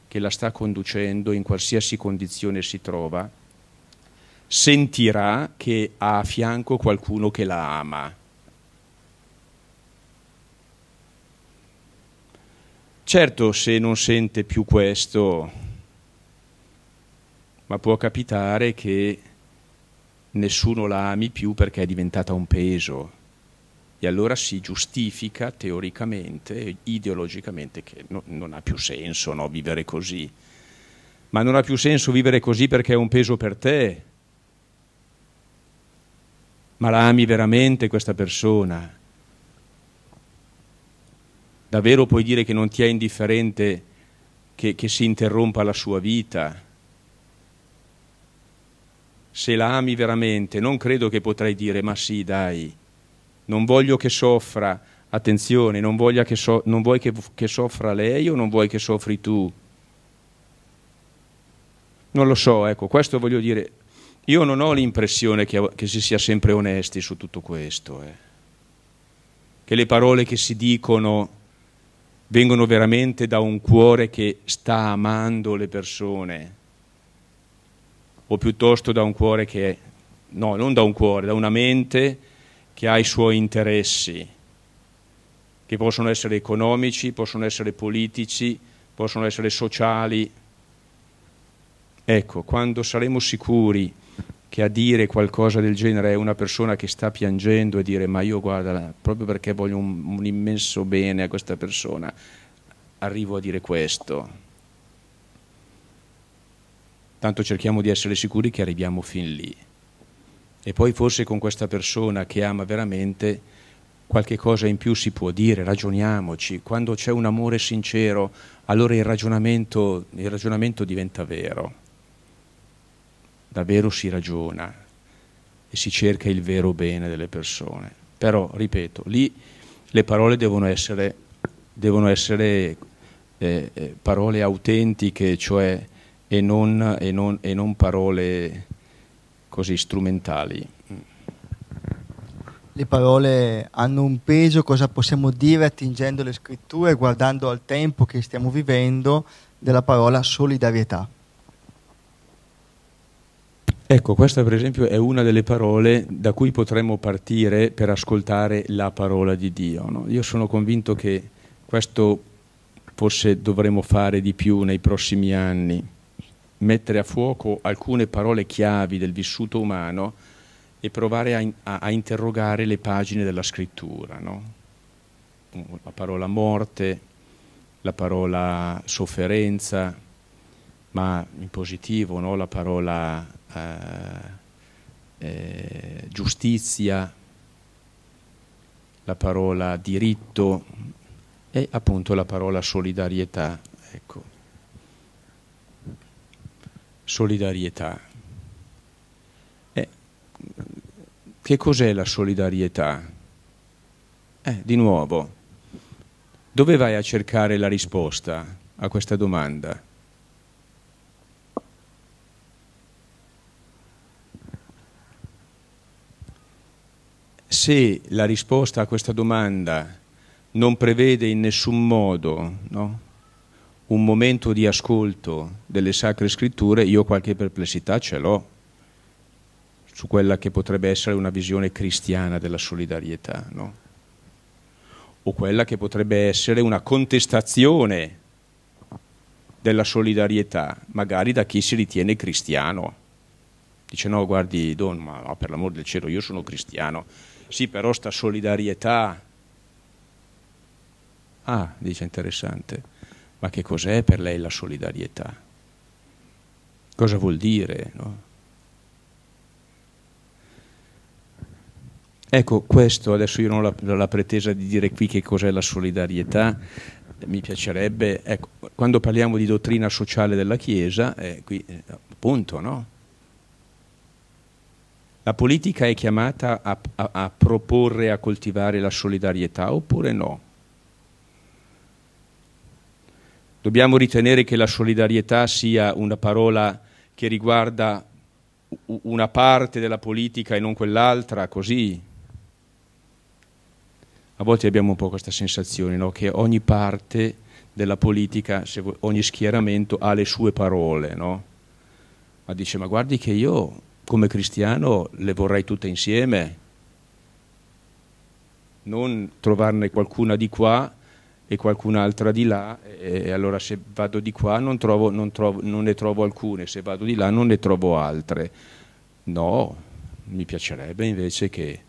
[SPEAKER 1] che la sta conducendo, in qualsiasi condizione si trova, sentirà che ha a fianco qualcuno che la ama. Certo, se non sente più questo, ma può capitare che nessuno la ami più perché è diventata un peso. e allora si giustifica teoricamente, ideologicamente, che no, non ha più senso no, vivere così. Ma non ha più senso vivere così perché è un peso per te. Ma la ami veramente questa persona? Davvero puoi dire che non ti è indifferente che, che si interrompa la sua vita? Se la ami veramente, non credo che potrai dire ma sì, dai, non voglio che soffra, attenzione, non, che so, non vuoi che, che soffra lei o non vuoi che soffri tu? Non lo so, ecco, questo voglio dire, io non ho l'impressione che, che, si sia sempre onesti su tutto questo, eh. che le parole che si dicono vengono veramente da un cuore che sta amando le persone, o piuttosto da un cuore che, no, non da un cuore, da una mente che ha i suoi interessi, che possono essere economici, possono essere politici, possono essere sociali. Ecco, quando saremo sicuri che a dire qualcosa del genere è una persona che sta piangendo e dire ma io guarda, proprio perché voglio un, un immenso bene a questa persona, arrivo a dire questo. Tanto cerchiamo di essere sicuri che arriviamo fin lì. E poi forse con questa persona che ama veramente qualche cosa in più si può dire, ragioniamoci, quando c'è un amore sincero allora il ragionamento, il ragionamento diventa vero, davvero si ragiona e si cerca il vero bene delle persone, però ripeto, lì le parole devono essere, devono essere eh, eh parole autentiche, cioè e non, e non, e non parole così strumentali.
[SPEAKER 7] Le parole hanno un peso, cosa possiamo dire attingendo le scritture, guardando al tempo che stiamo vivendo, della parola solidarietà?
[SPEAKER 1] Ecco, questa per esempio è una delle parole da cui potremmo partire per ascoltare la parola di Dio. No? Io sono convinto che questo forse dovremo fare di più nei prossimi anni mettere a fuoco alcune parole chiavi del vissuto umano e provare a, a, a interrogare le pagine della scrittura. No? La parola morte, la parola sofferenza, ma in positivo no? la parola eh, eh, giustizia, la parola diritto e appunto la parola solidarietà. Ecco solidarietà. Eh, che cos'è la solidarietà? Eh, di nuovo, dove vai a cercare la risposta a questa domanda? Se la risposta a questa domanda non prevede in nessun modo no? un momento di ascolto delle sacre scritture, io qualche perplessità ce l'ho su quella che potrebbe essere una visione cristiana della solidarietà, no? o quella che potrebbe essere una contestazione della solidarietà, magari da chi si ritiene cristiano. Dice no, guardi Don, ma no, per l'amor del cielo io sono cristiano. Sì, però sta solidarietà... Ah, dice interessante ma che cos'è per lei la solidarietà? Cosa vuol dire? No? Ecco, questo adesso io non ho la, la, pretesa di dire qui che cos'è la solidarietà, mi piacerebbe, ecco, quando parliamo di dottrina sociale della Chiesa, eh, qui eh, appunto, no? La politica è chiamata a, a, a proporre, a coltivare la solidarietà oppure no? Dobbiamo ritenere che la solidarietà sia una parola che riguarda una parte della politica e non quell'altra, così. A volte abbiamo un po' questa sensazione no? che ogni parte della politica, ogni schieramento ha le sue parole, no? ma dice ma guardi che io come cristiano le vorrei tutte insieme, non trovarne qualcuna di qua e qualcun'altra di là e allora se vado di qua non, trovo, non, trovo, non, ne trovo alcune, se vado di là non ne trovo altre. No, mi piacerebbe invece che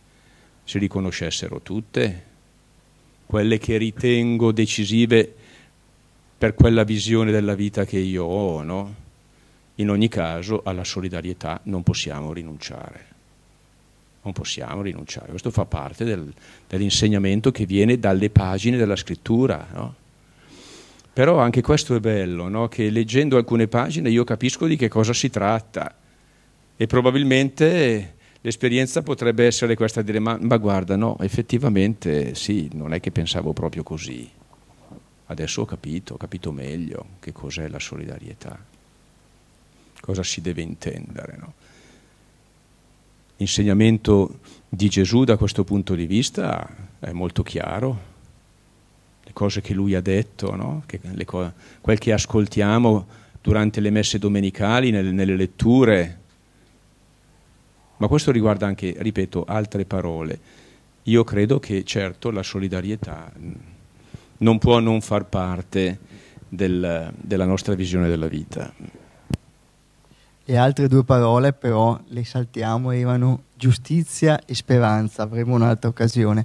[SPEAKER 1] se li conoscessero tutte, quelle che ritengo decisive per quella visione della vita che io ho, no? In ogni caso alla solidarietà non possiamo rinunciare. Non possiamo rinunciare. Questo fa parte del, dell'insegnamento che viene dalle pagine della scrittura, no? Però anche questo è bello, no? che leggendo alcune pagine io capisco di che cosa si tratta e probabilmente l'esperienza potrebbe essere questa, dire ma, ma guarda, no, effettivamente sì, non è che pensavo proprio così. Adesso ho capito, ho capito meglio che cos'è la solidarietà, cosa si deve intendere. No? L'insegnamento di Gesù da questo punto di vista è molto chiaro, le cose che lui ha detto, no? che, le, quel che ascoltiamo durante le messe domenicali, nelle, nelle letture, ma questo riguarda anche, ripeto, altre parole. Io credo che certo la solidarietà non può non far parte del, della nostra visione della vita.
[SPEAKER 7] Le altre due parole però le saltiamo, erano giustizia e speranza, avremo un'altra occasione.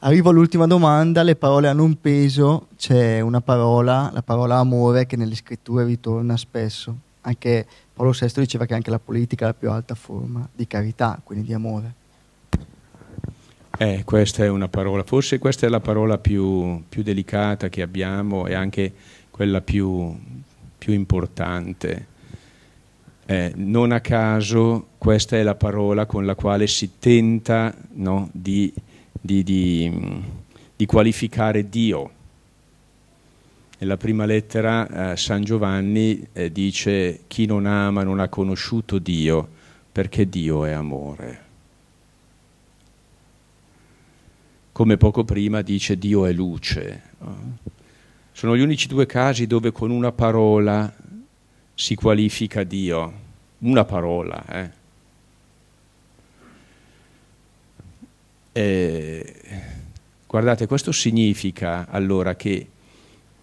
[SPEAKER 7] Arrivo all'ultima domanda, le parole hanno un peso, c'è una parola, la parola amore, che nelle scritture ritorna spesso. Anche Paolo VI diceva che anche la politica è la più alta forma di carità, quindi di amore.
[SPEAKER 1] Eh, questa è una parola, forse questa è la parola più, più delicata che abbiamo e anche quella più, più importante. Eh, non a caso questa è la parola con la quale si tenta no, di, di, di, di qualificare Dio nella prima lettera eh, San Giovanni eh, dice chi non ama non ha conosciuto Dio perché Dio è amore. Come poco prima dice Dio è luce. Sono gli unici due casi dove con una parola si qualifica Dio. Una parola. Eh. E, guardate, questo significa allora che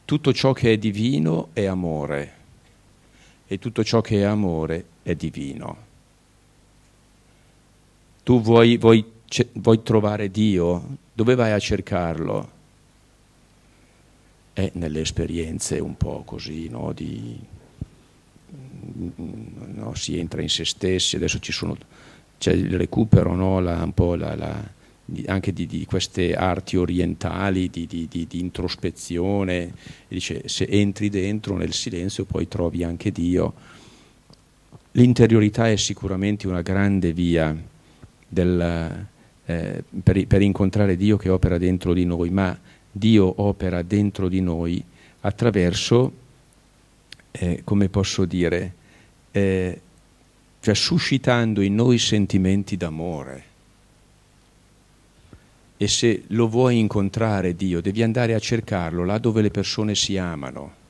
[SPEAKER 1] tutto ciò che è divino è amore e tutto ciò che è amore è divino. Tu vuoi, vuoi, vuoi trovare Dio? Dove vai a cercarlo? È nelle esperienze un po' così, no? Di, no? si entra in se stessi, adesso c'è il recupero, no? la, un po' la, la anche di, di, queste arti orientali, di, di, di introspezione, dice se entri dentro nel silenzio poi trovi anche Dio. L'interiorità è sicuramente una grande via del, eh, per, per incontrare Dio che opera dentro di noi, ma Dio opera dentro di noi attraverso, eh, come posso dire, eh, cioè suscitando in noi sentimenti d'amore e se lo vuoi incontrare Dio, devi andare a cercarlo là dove le persone si amano.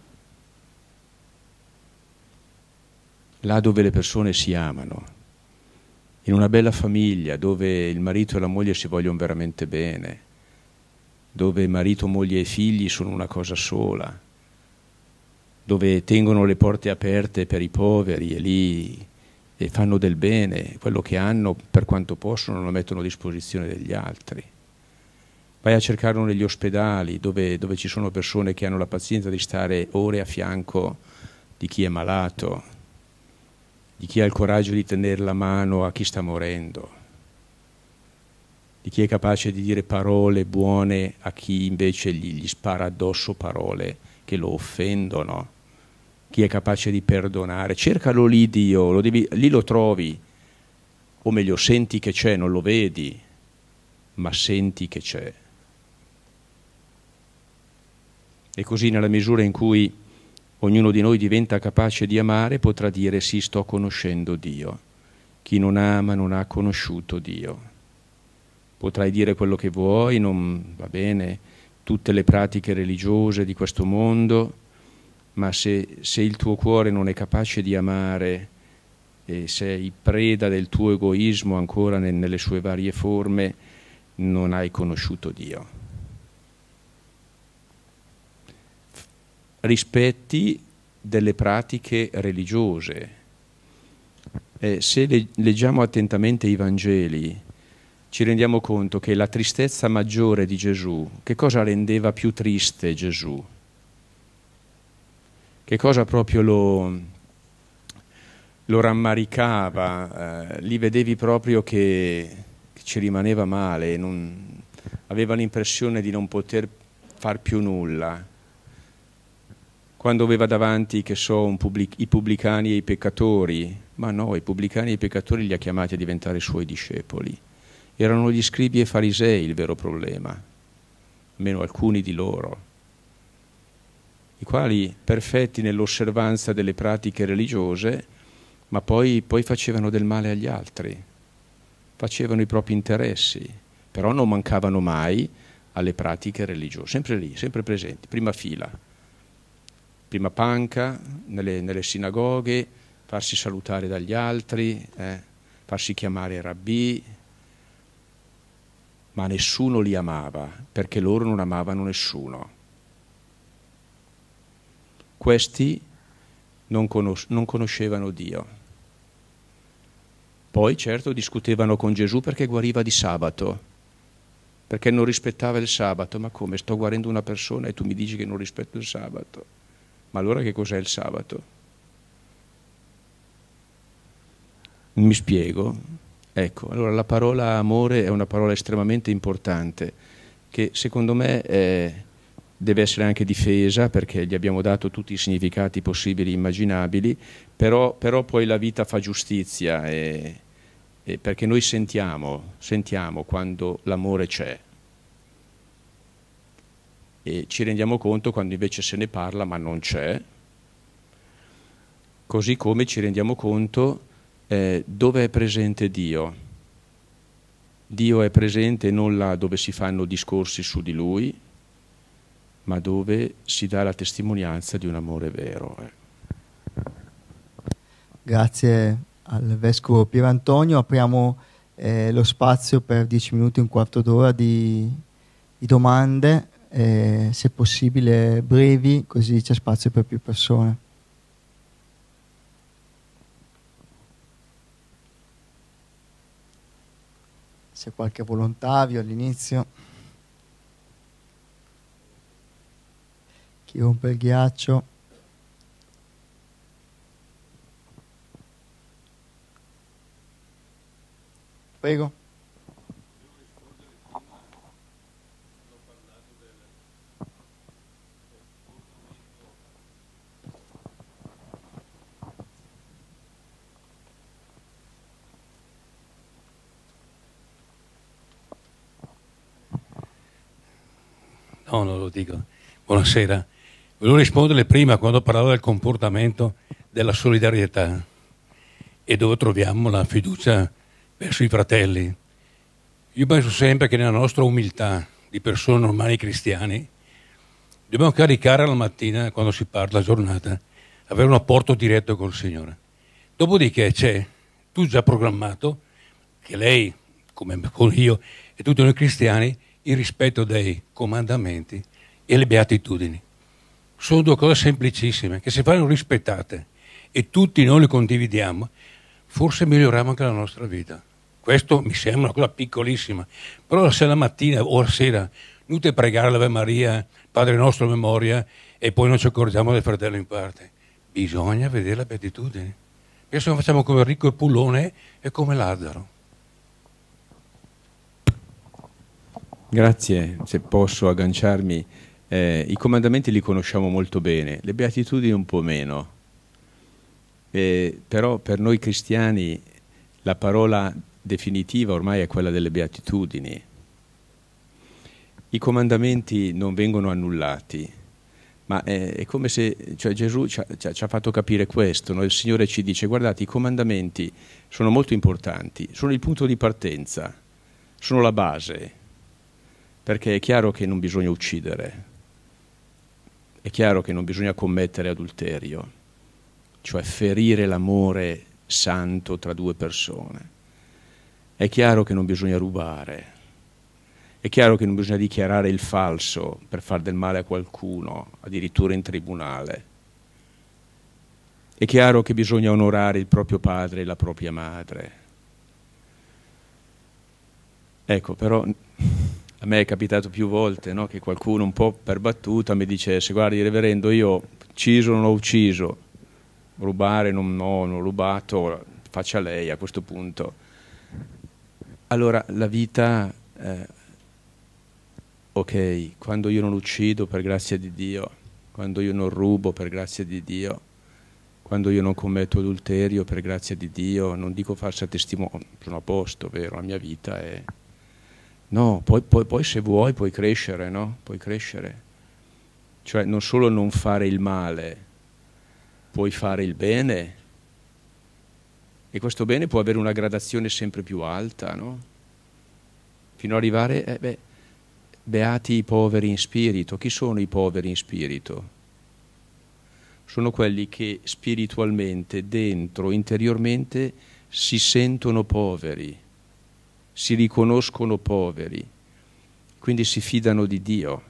[SPEAKER 1] Là dove le persone si amano. In una bella famiglia dove il marito e la moglie si vogliono veramente bene, dove marito, moglie e figli sono una cosa sola, dove tengono le porte aperte per i poveri e lì e fanno del bene, quello che hanno per quanto possono lo mettono a disposizione degli altri. Vai a cercarlo negli ospedali dove, dove, ci sono persone che hanno la pazienza di stare ore a fianco di chi è malato, di chi ha il coraggio di tenere la mano a chi sta morendo, di chi è capace di dire parole buone a chi invece gli, gli spara addosso parole che lo offendono, chi è capace di perdonare. Cercalo lì Dio, lo devi, lì lo trovi, o meglio senti che c'è, non lo vedi, ma senti che c'è. E così nella misura in cui ognuno di noi diventa capace di amare potrà dire sì, sto conoscendo Dio. Chi non ama non ha conosciuto Dio. Potrai dire quello che vuoi, non va bene, tutte le pratiche religiose di questo mondo, ma se, se il tuo cuore non è capace di amare e sei preda del tuo egoismo ancora nelle sue varie forme, non hai conosciuto Dio. rispetti delle pratiche religiose. Eh, se le, leggiamo attentamente i Vangeli, ci rendiamo conto che la tristezza maggiore di Gesù, che cosa rendeva più triste Gesù? Che cosa proprio lo, lo rammaricava? Eh, lì vedevi proprio che, che ci rimaneva male, non, aveva l'impressione di non poter far più nulla. Quando aveva davanti, che so, pubblic- i pubblicani e i peccatori, ma no, i pubblicani e i peccatori li ha chiamati a diventare suoi discepoli. Erano gli scribi e farisei il vero problema, almeno alcuni di loro, i quali, perfetti nell'osservanza delle pratiche religiose, ma poi, poi facevano del male agli altri, facevano i propri interessi, però non mancavano mai alle pratiche religiose, sempre lì, sempre presenti, prima fila, prima panca, nelle, nelle sinagoghe, farsi salutare dagli altri, eh, farsi chiamare rabbì, ma nessuno li amava perché loro non amavano nessuno. Questi non, conos- non conoscevano Dio. Poi certo discutevano con Gesù perché guariva di sabato, perché non rispettava il sabato. Ma come? Sto guarendo una persona e tu mi dici che non rispetto il sabato. Ma allora che cos'è il sabato? Mi spiego. Ecco, allora la parola amore è una parola estremamente importante che secondo me è, deve essere anche difesa perché gli abbiamo dato tutti i significati possibili e immaginabili, però, però, poi la vita fa giustizia e, e perché noi sentiamo, sentiamo quando l'amore c'è e ci rendiamo conto quando invece se ne parla ma non c'è, così come ci rendiamo conto eh, dove è presente Dio. Dio è presente non là dove si fanno discorsi su di Lui, ma dove si dà la testimonianza di un amore vero. Eh.
[SPEAKER 7] Grazie al Vescovo Piero Antonio. Apriamo eh, lo spazio per dieci minuti, un quarto d'ora di, di domande, eh, se possibile brevi, così c'è spazio per più persone. c'è qualche volontario all'inizio. Chi rompe il ghiaccio. Prego.
[SPEAKER 11] No, non lo dico. Buonasera. Volevo rispondere prima quando parlavo del comportamento della solidarietà e dove troviamo la fiducia verso i fratelli. Io penso sempre che nella nostra umiltà di persone normali cristiani dobbiamo caricare la mattina, quando si parla la giornata, avere un apporto diretto col Signore. Dopodiché c'è tu già programmato che lei, come io e tutti noi cristiani, il rispetto dei comandamenti e le beatitudini. Sono due cose semplicissime che se vanno rispettate e tutti noi le condividiamo, forse miglioriamo anche la nostra vita. Questo mi sembra una cosa piccolissima, però se la mattina o la sera inutile pregare l'Ave Maria, Padre nostro memoria e poi non ci accorgiamo del fratello in parte. Bisogna vedere le beatitudini. Perché se facciamo come Ricco e Pullone e come Lazzaro.
[SPEAKER 1] Grazie, se posso agganciarmi. Eh, I comandamenti li conosciamo molto bene, le beatitudini un po' meno. Eh, però per noi cristiani la parola definitiva ormai è quella delle beatitudini. I comandamenti non vengono annullati, ma è, è come se cioè Gesù ci ha, ci ha, fatto capire questo. No? Il Signore ci dice, guardate, i comandamenti sono molto importanti, sono il punto di partenza, sono la base, perché è chiaro che non bisogna uccidere, è chiaro che non bisogna commettere adulterio, cioè ferire l'amore santo tra due persone, è chiaro che non bisogna rubare, è chiaro che non bisogna dichiarare il falso per far del male a qualcuno, addirittura in tribunale. È chiaro che bisogna onorare il proprio padre e la propria madre. Ecco, però a me è capitato più volte no, che qualcuno un po' per battuta mi dicesse guardi reverendo io ucciso non ho ucciso, rubare non ho, non ho rubato, faccia lei a questo punto. Allora la vita, eh, ok, quando io non uccido per grazia di Dio, quando io non rubo per grazia di Dio, quando io non commetto adulterio per grazia di Dio, non dico falsa testimone, sono a posto, vero, la mia vita è No, poi, poi, poi, se vuoi puoi crescere, no? Puoi crescere. Cioè non solo non fare il male, puoi fare il bene. E questo bene può avere una gradazione sempre più alta, no? Fino ad arrivare, eh, beh, beati i poveri in spirito. Chi sono i poveri in spirito? Sono quelli che spiritualmente, dentro, interiormente, si sentono poveri si riconoscono poveri, quindi si fidano di Dio,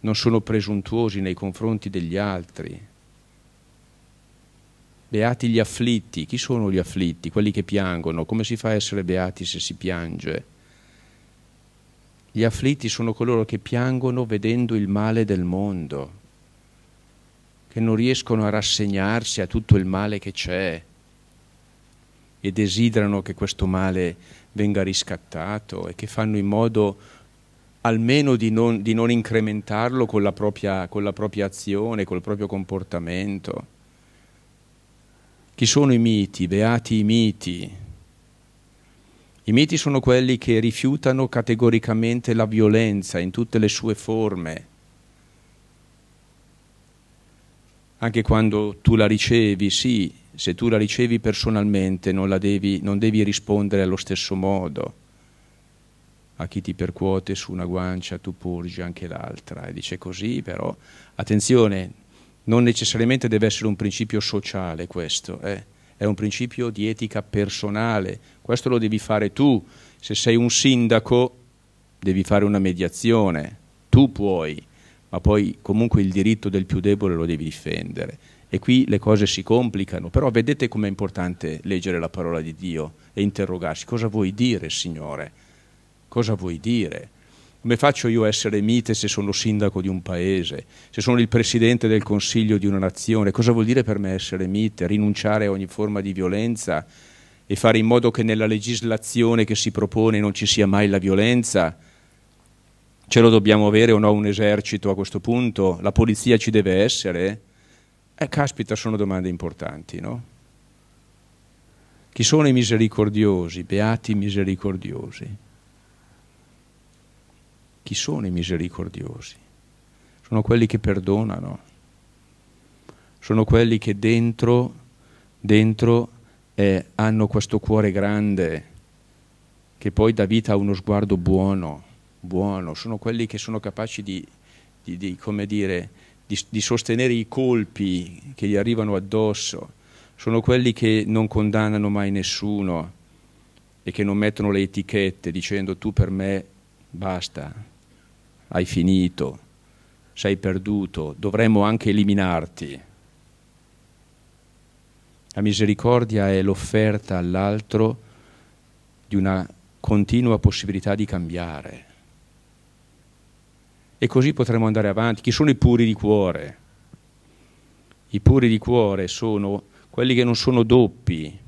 [SPEAKER 1] non sono presuntuosi nei confronti degli altri. Beati gli afflitti, chi sono gli afflitti? Quelli che piangono, come si fa a essere beati se si piange? Gli afflitti sono coloro che piangono vedendo il male del mondo, che non riescono a rassegnarsi a tutto il male che c'è e desiderano che questo male venga riscattato e che fanno in modo almeno di non, di non incrementarlo con la, propria, con la propria azione, col proprio comportamento. Chi sono i miti? Beati i miti. I miti sono quelli che rifiutano categoricamente la violenza in tutte le sue forme. Anche quando tu la ricevi, sì, se tu la ricevi personalmente non, devi, non devi rispondere allo stesso modo. A chi ti percuote su una guancia tu porgi anche l'altra. E dice così, però attenzione, non necessariamente deve essere un principio sociale questo, eh? è un principio di etica personale. Questo lo devi fare tu. Se sei un sindaco devi fare una mediazione, tu puoi, ma poi comunque il diritto del più debole lo devi difendere e qui le cose si complicano, però vedete com'è importante leggere la parola di Dio e interrogarsi, cosa vuoi dire Signore? Cosa vuoi dire? Come faccio io a essere mite se sono sindaco di un paese, se sono il presidente del consiglio di una nazione? Cosa vuol dire per me essere mite? Rinunciare a ogni forma di violenza e fare in modo che nella legislazione che si propone non ci sia mai la violenza? Ce lo dobbiamo avere o no un esercito a questo punto? La polizia ci deve essere? Eh, caspita, sono domande importanti, no? Chi sono i misericordiosi, beati misericordiosi? Chi sono i misericordiosi? Sono quelli che perdonano, sono quelli che dentro, dentro eh, hanno questo cuore grande che poi dà vita a uno sguardo buono, buono, sono quelli che sono capaci di, di, di come dire, di, di sostenere i colpi che gli arrivano addosso, sono quelli che non condannano mai nessuno e che non mettono le etichette dicendo tu per me basta, hai finito, sei perduto, dovremmo anche eliminarti. La misericordia è l'offerta all'altro di una continua possibilità di cambiare e così potremo andare avanti. Chi sono i puri di cuore? I puri di cuore sono quelli che non sono doppi,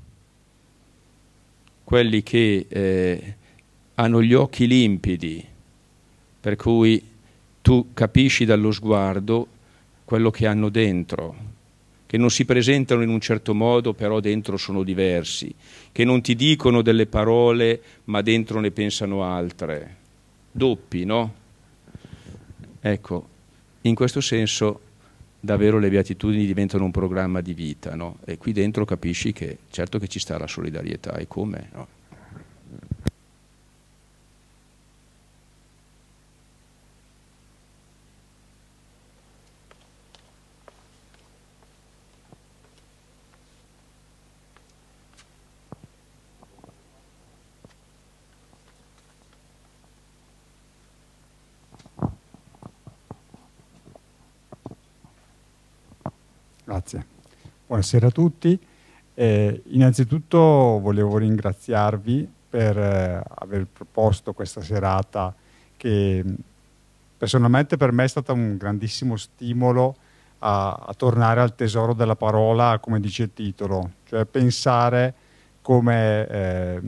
[SPEAKER 1] quelli che eh, hanno gli occhi limpidi, per cui tu capisci dallo sguardo quello che hanno dentro, che non si presentano in un certo modo, però dentro sono diversi, che non ti dicono delle parole, ma dentro ne pensano altre. Doppi, no? Ecco, in questo senso davvero le beatitudini diventano un programma di vita, no? E qui dentro capisci che certo che ci sta la solidarietà e come, no?
[SPEAKER 12] Grazie. Buonasera a tutti. Eh, innanzitutto volevo ringraziarvi per eh, aver proposto questa serata che personalmente per me è stata un grandissimo stimolo a, a, tornare al tesoro della parola, come dice il titolo, cioè pensare come eh,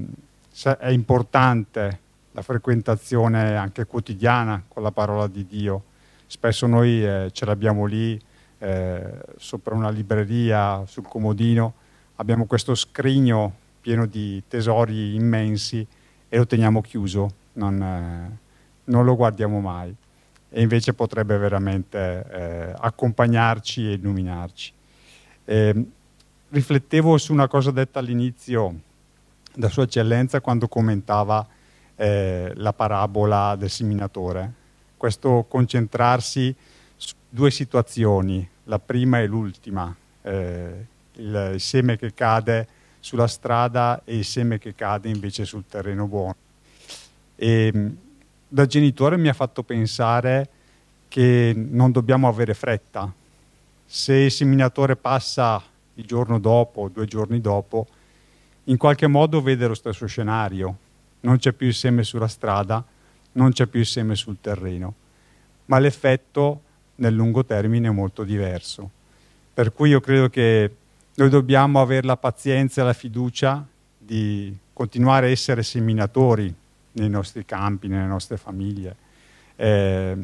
[SPEAKER 12] è importante la frequentazione anche quotidiana con la parola di Dio. Spesso noi eh, ce l'abbiamo lì eh, sopra una libreria, sul comodino, abbiamo questo scrigno pieno di tesori immensi e lo teniamo chiuso, non, eh, non lo guardiamo mai e invece potrebbe veramente eh, accompagnarci e illuminarci. Eh, riflettevo su una cosa detta all'inizio da Sua Eccellenza quando commentava eh, la parabola del seminatore. Questo concentrarsi due situazioni, la prima e l'ultima, eh, il, seme che cade sulla strada e il seme che cade invece sul terreno buono. E, da genitore mi ha fatto pensare che non dobbiamo avere fretta. Se il seminatore passa il giorno dopo, due giorni dopo, in qualche modo vede lo stesso scenario. Non c'è più il seme sulla strada, non c'è più il seme sul terreno, ma l'effetto nel lungo termine molto diverso. Per cui io credo che noi dobbiamo avere la pazienza e la fiducia di continuare a essere seminatori nei nostri campi, nelle nostre famiglie, eh,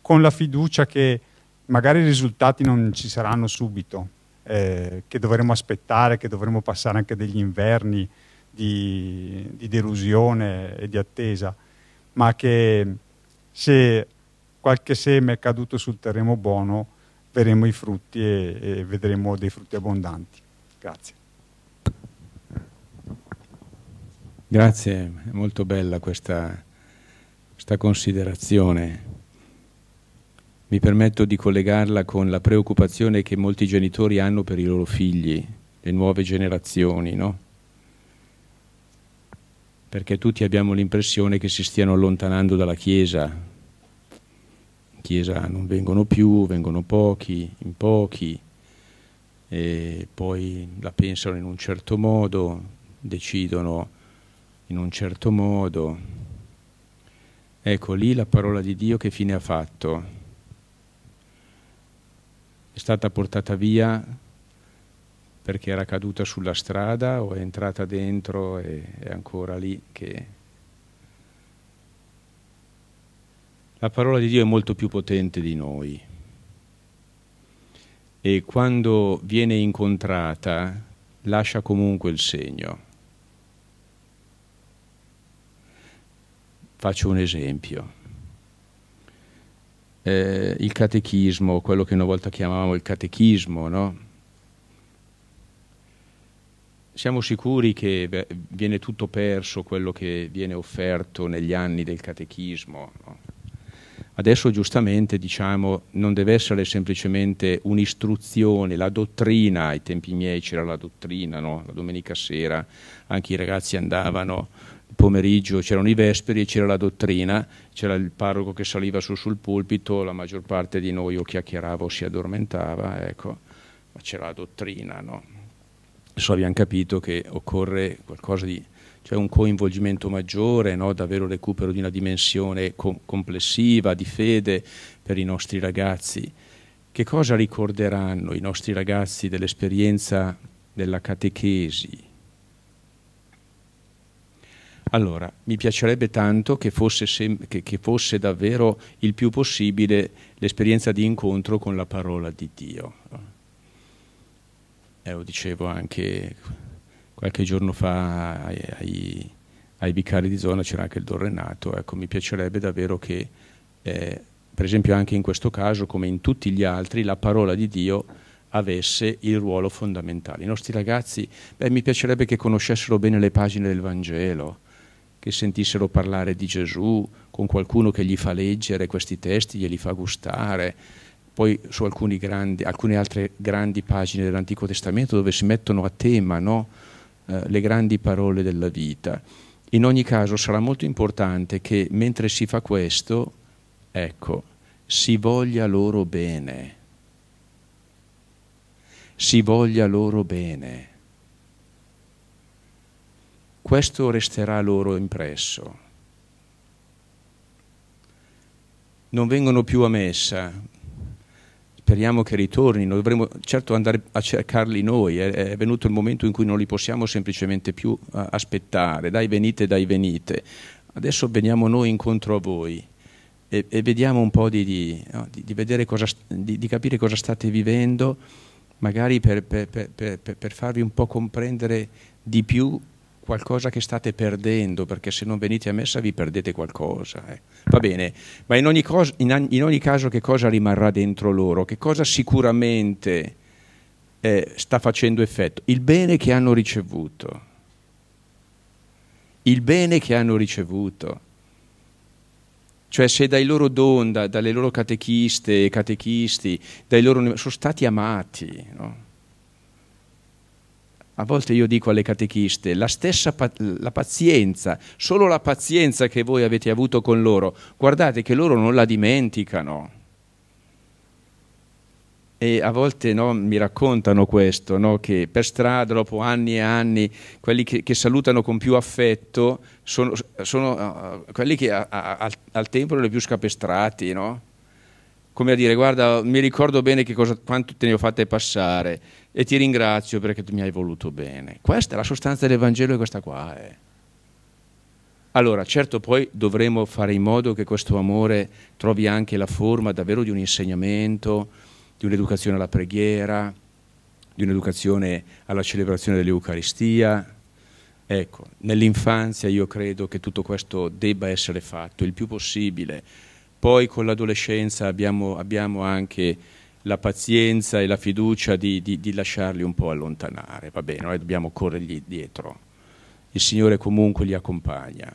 [SPEAKER 12] con la fiducia che magari i risultati non ci saranno subito, eh, che dovremo aspettare, che dovremo passare anche degli inverni di, di delusione e di attesa, ma che se qualche seme caduto sul terreno buono, vedremo i frutti e, e vedremo dei frutti abbondanti. Grazie.
[SPEAKER 1] Grazie, è molto bella questa, questa considerazione. Mi permetto di collegarla con la preoccupazione che molti genitori hanno per i loro figli, le nuove generazioni, no? Perché tutti abbiamo l'impressione che si stiano allontanando dalla Chiesa. Chiesa non vengono più, vengono pochi, in pochi, e poi la pensano in un certo modo, decidono in un certo modo. Ecco lì la parola di Dio che fine ha fatto? È stata portata via perché era caduta sulla strada o è entrata dentro e è ancora lì che... La parola di Dio è molto più potente di noi e quando viene incontrata lascia comunque il segno. Faccio un esempio. Eh, il catechismo, quello che una volta chiamavamo il catechismo, no? Siamo sicuri che viene tutto perso quello che viene offerto negli anni del catechismo? No? Adesso giustamente diciamo non deve essere semplicemente un'istruzione, la dottrina, ai tempi miei c'era la dottrina, no? la domenica sera anche i ragazzi andavano pomeriggio c'erano i vesperi e c'era la dottrina, c'era il parroco che saliva su sul pulpito, la maggior parte di noi o chiacchierava o si addormentava, ecco, ma c'era la dottrina, no? Adesso abbiamo capito che occorre qualcosa di, cioè un coinvolgimento maggiore, no? davvero recupero di una dimensione com complessiva, di fede per i nostri ragazzi. Che cosa ricorderanno i nostri ragazzi dell'esperienza della catechesi? Allora, mi piacerebbe tanto che fosse, che, che fosse, davvero il più possibile l'esperienza di incontro con la parola di Dio. Eh, lo dicevo anche qualche giorno fa ai, ai, ai vicari di zona, c'era anche il Don Renato, ecco, mi piacerebbe davvero che, eh, per esempio anche in questo caso, come in tutti gli altri, la parola di Dio avesse il ruolo fondamentale. I nostri ragazzi, beh, mi piacerebbe che conoscessero bene le pagine del Vangelo, che sentissero parlare di Gesù con qualcuno che gli fa leggere questi testi, glieli fa gustare, poi su grandi, alcune altre grandi pagine dell'Antico Testamento dove si mettono a tema no? Eh, le grandi parole della vita. In ogni caso sarà molto importante che mentre si fa questo, ecco, si voglia loro bene. Si voglia loro bene questo resterà loro impresso. Non vengono più a messa, speriamo che ritornino, dovremo certo andare a cercarli noi, è, venuto il momento in cui non li possiamo semplicemente più uh, aspettare, dai venite, dai venite, adesso veniamo noi incontro a voi e, e vediamo un po' di, di, di cosa, di, capire cosa state vivendo, magari per, per, per, per farvi un po' comprendere di più qualcosa che state perdendo, perché se non venite a messa vi perdete qualcosa. Eh. Va bene, ma in ogni, cosa, in, in ogni, caso che cosa rimarrà dentro loro? Che cosa sicuramente eh, sta facendo effetto? Il bene che hanno ricevuto. Il bene che hanno ricevuto. Cioè se dai loro don, da, dalle loro catechiste e catechisti, dai loro, sono stati amati, no? A volte io dico alle catechiste, la stessa la pazienza, solo la pazienza che voi avete avuto con loro, guardate che loro non la dimenticano. E a volte no, mi raccontano questo, no, che per strada, dopo anni e anni, quelli che, che salutano con più affetto sono, sono uh, quelli che a, a, al, al tempo erano più scapestrati, no? come a dire guarda mi ricordo bene cosa, quanto te ne ho fatte passare e ti ringrazio perché tu mi hai voluto bene. Questa è la sostanza del Vangelo e questa qua è. Allora, certo poi dovremo fare in modo che questo amore trovi anche la forma davvero di un insegnamento, di un'educazione alla preghiera, di un'educazione alla celebrazione dell'Eucaristia. Ecco, nell'infanzia io credo che tutto questo debba essere fatto il più possibile poi con l'adolescenza abbiamo, abbiamo, anche la pazienza e la fiducia di, di, di, lasciarli un po' allontanare, va bene, noi dobbiamo corrergli dietro, il Signore comunque li accompagna.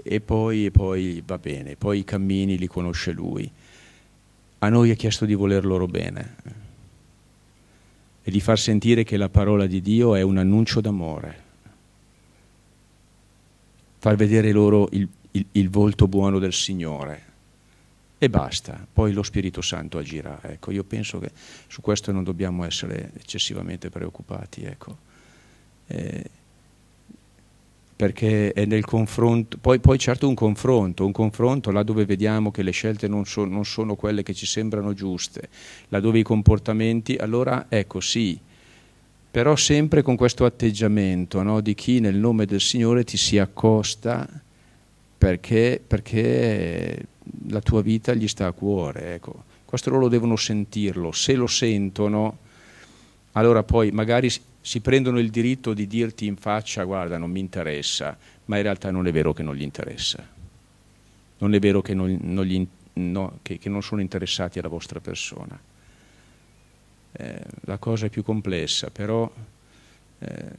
[SPEAKER 1] E poi, e poi va bene, poi i cammini li conosce Lui. A noi ha chiesto di voler loro bene e di far sentire che la parola di Dio è un annuncio d'amore, far vedere loro il, il, il volto buono del Signore e basta, poi lo Spirito Santo agirà. Ecco, io penso che su questo non dobbiamo essere eccessivamente preoccupati, ecco. eh, perché è nel confronto, poi, poi, certo un confronto, un confronto là dove vediamo che le scelte non, so, non sono quelle che ci sembrano giuste, là dove i comportamenti, allora ecco sì, però sempre con questo atteggiamento no, di chi nel nome del Signore ti si accosta perché, perché la tua vita gli sta a cuore. Ecco. Questo loro devono sentirlo, se lo sentono, allora poi magari si prendono il diritto di dirti in faccia guarda non mi interessa, ma in realtà non è vero che non gli interessa, non è vero che non, non, gli, no, che, che non sono interessati alla vostra persona. Eh, la cosa è più complessa, però eh,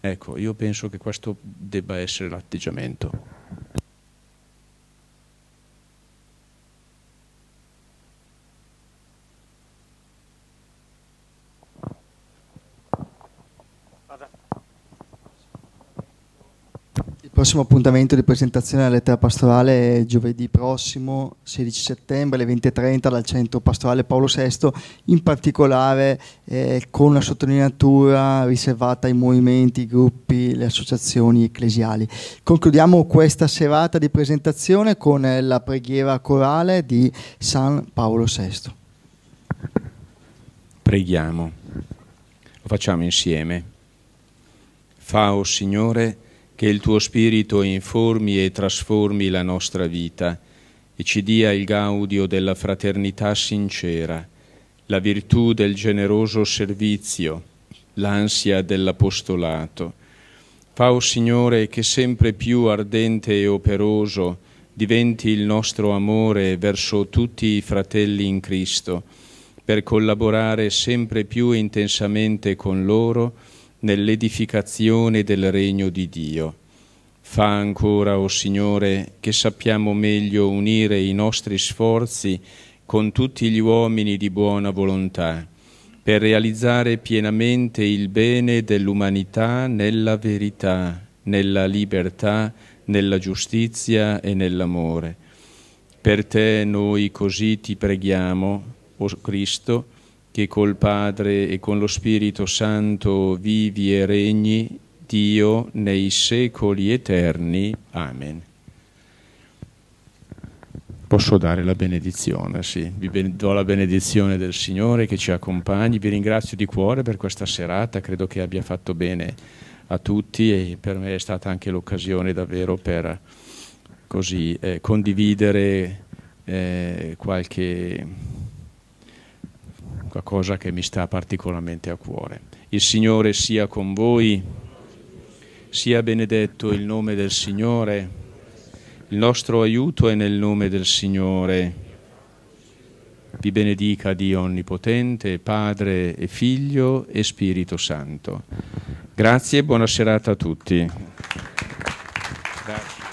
[SPEAKER 1] ecco, io penso che questo debba essere l'atteggiamento.
[SPEAKER 7] Prossimo appuntamento di presentazione della lettera pastorale è giovedì prossimo, 16 settembre, alle 20.30 dal centro pastorale Paolo VI, in particolare eh, con una sottolineatura riservata ai movimenti, i gruppi, le associazioni ecclesiali. Concludiamo questa serata di presentazione con la preghiera corale di San Paolo VI.
[SPEAKER 1] Preghiamo, lo facciamo insieme. Fa, o oh Signore, che il tuo Spirito informi e trasformi la nostra vita e ci dia il gaudio della fraternità sincera, la virtù del generoso servizio, l'ansia dell'apostolato. Fa, o Signore, che sempre più ardente e operoso diventi il nostro amore verso tutti i fratelli in Cristo, per collaborare sempre più intensamente con loro, nell'edificazione del regno di Dio. Fa ancora, o oh Signore, che sappiamo meglio unire i nostri sforzi con tutti gli uomini di buona volontà, per realizzare pienamente il bene dell'umanità nella verità, nella libertà, nella giustizia e nell'amore. Per te noi così ti preghiamo, o oh Cristo, che col Padre e con lo Spirito Santo vivi e regni Dio nei secoli eterni. Amen. Posso dare la benedizione, sì. Vi do la benedizione del Signore che ci accompagni. Vi ringrazio di cuore per questa serata, credo che abbia fatto bene a tutti e per me è stata anche l'occasione davvero per così eh, condividere eh, qualche qualcosa che mi sta particolarmente a cuore. Il Signore sia con voi, sia benedetto il nome del Signore, il nostro aiuto è nel nome del Signore. Vi benedica Dio Onnipotente, Padre e Figlio e Spirito Santo. Grazie e buona serata a tutti. Grazie.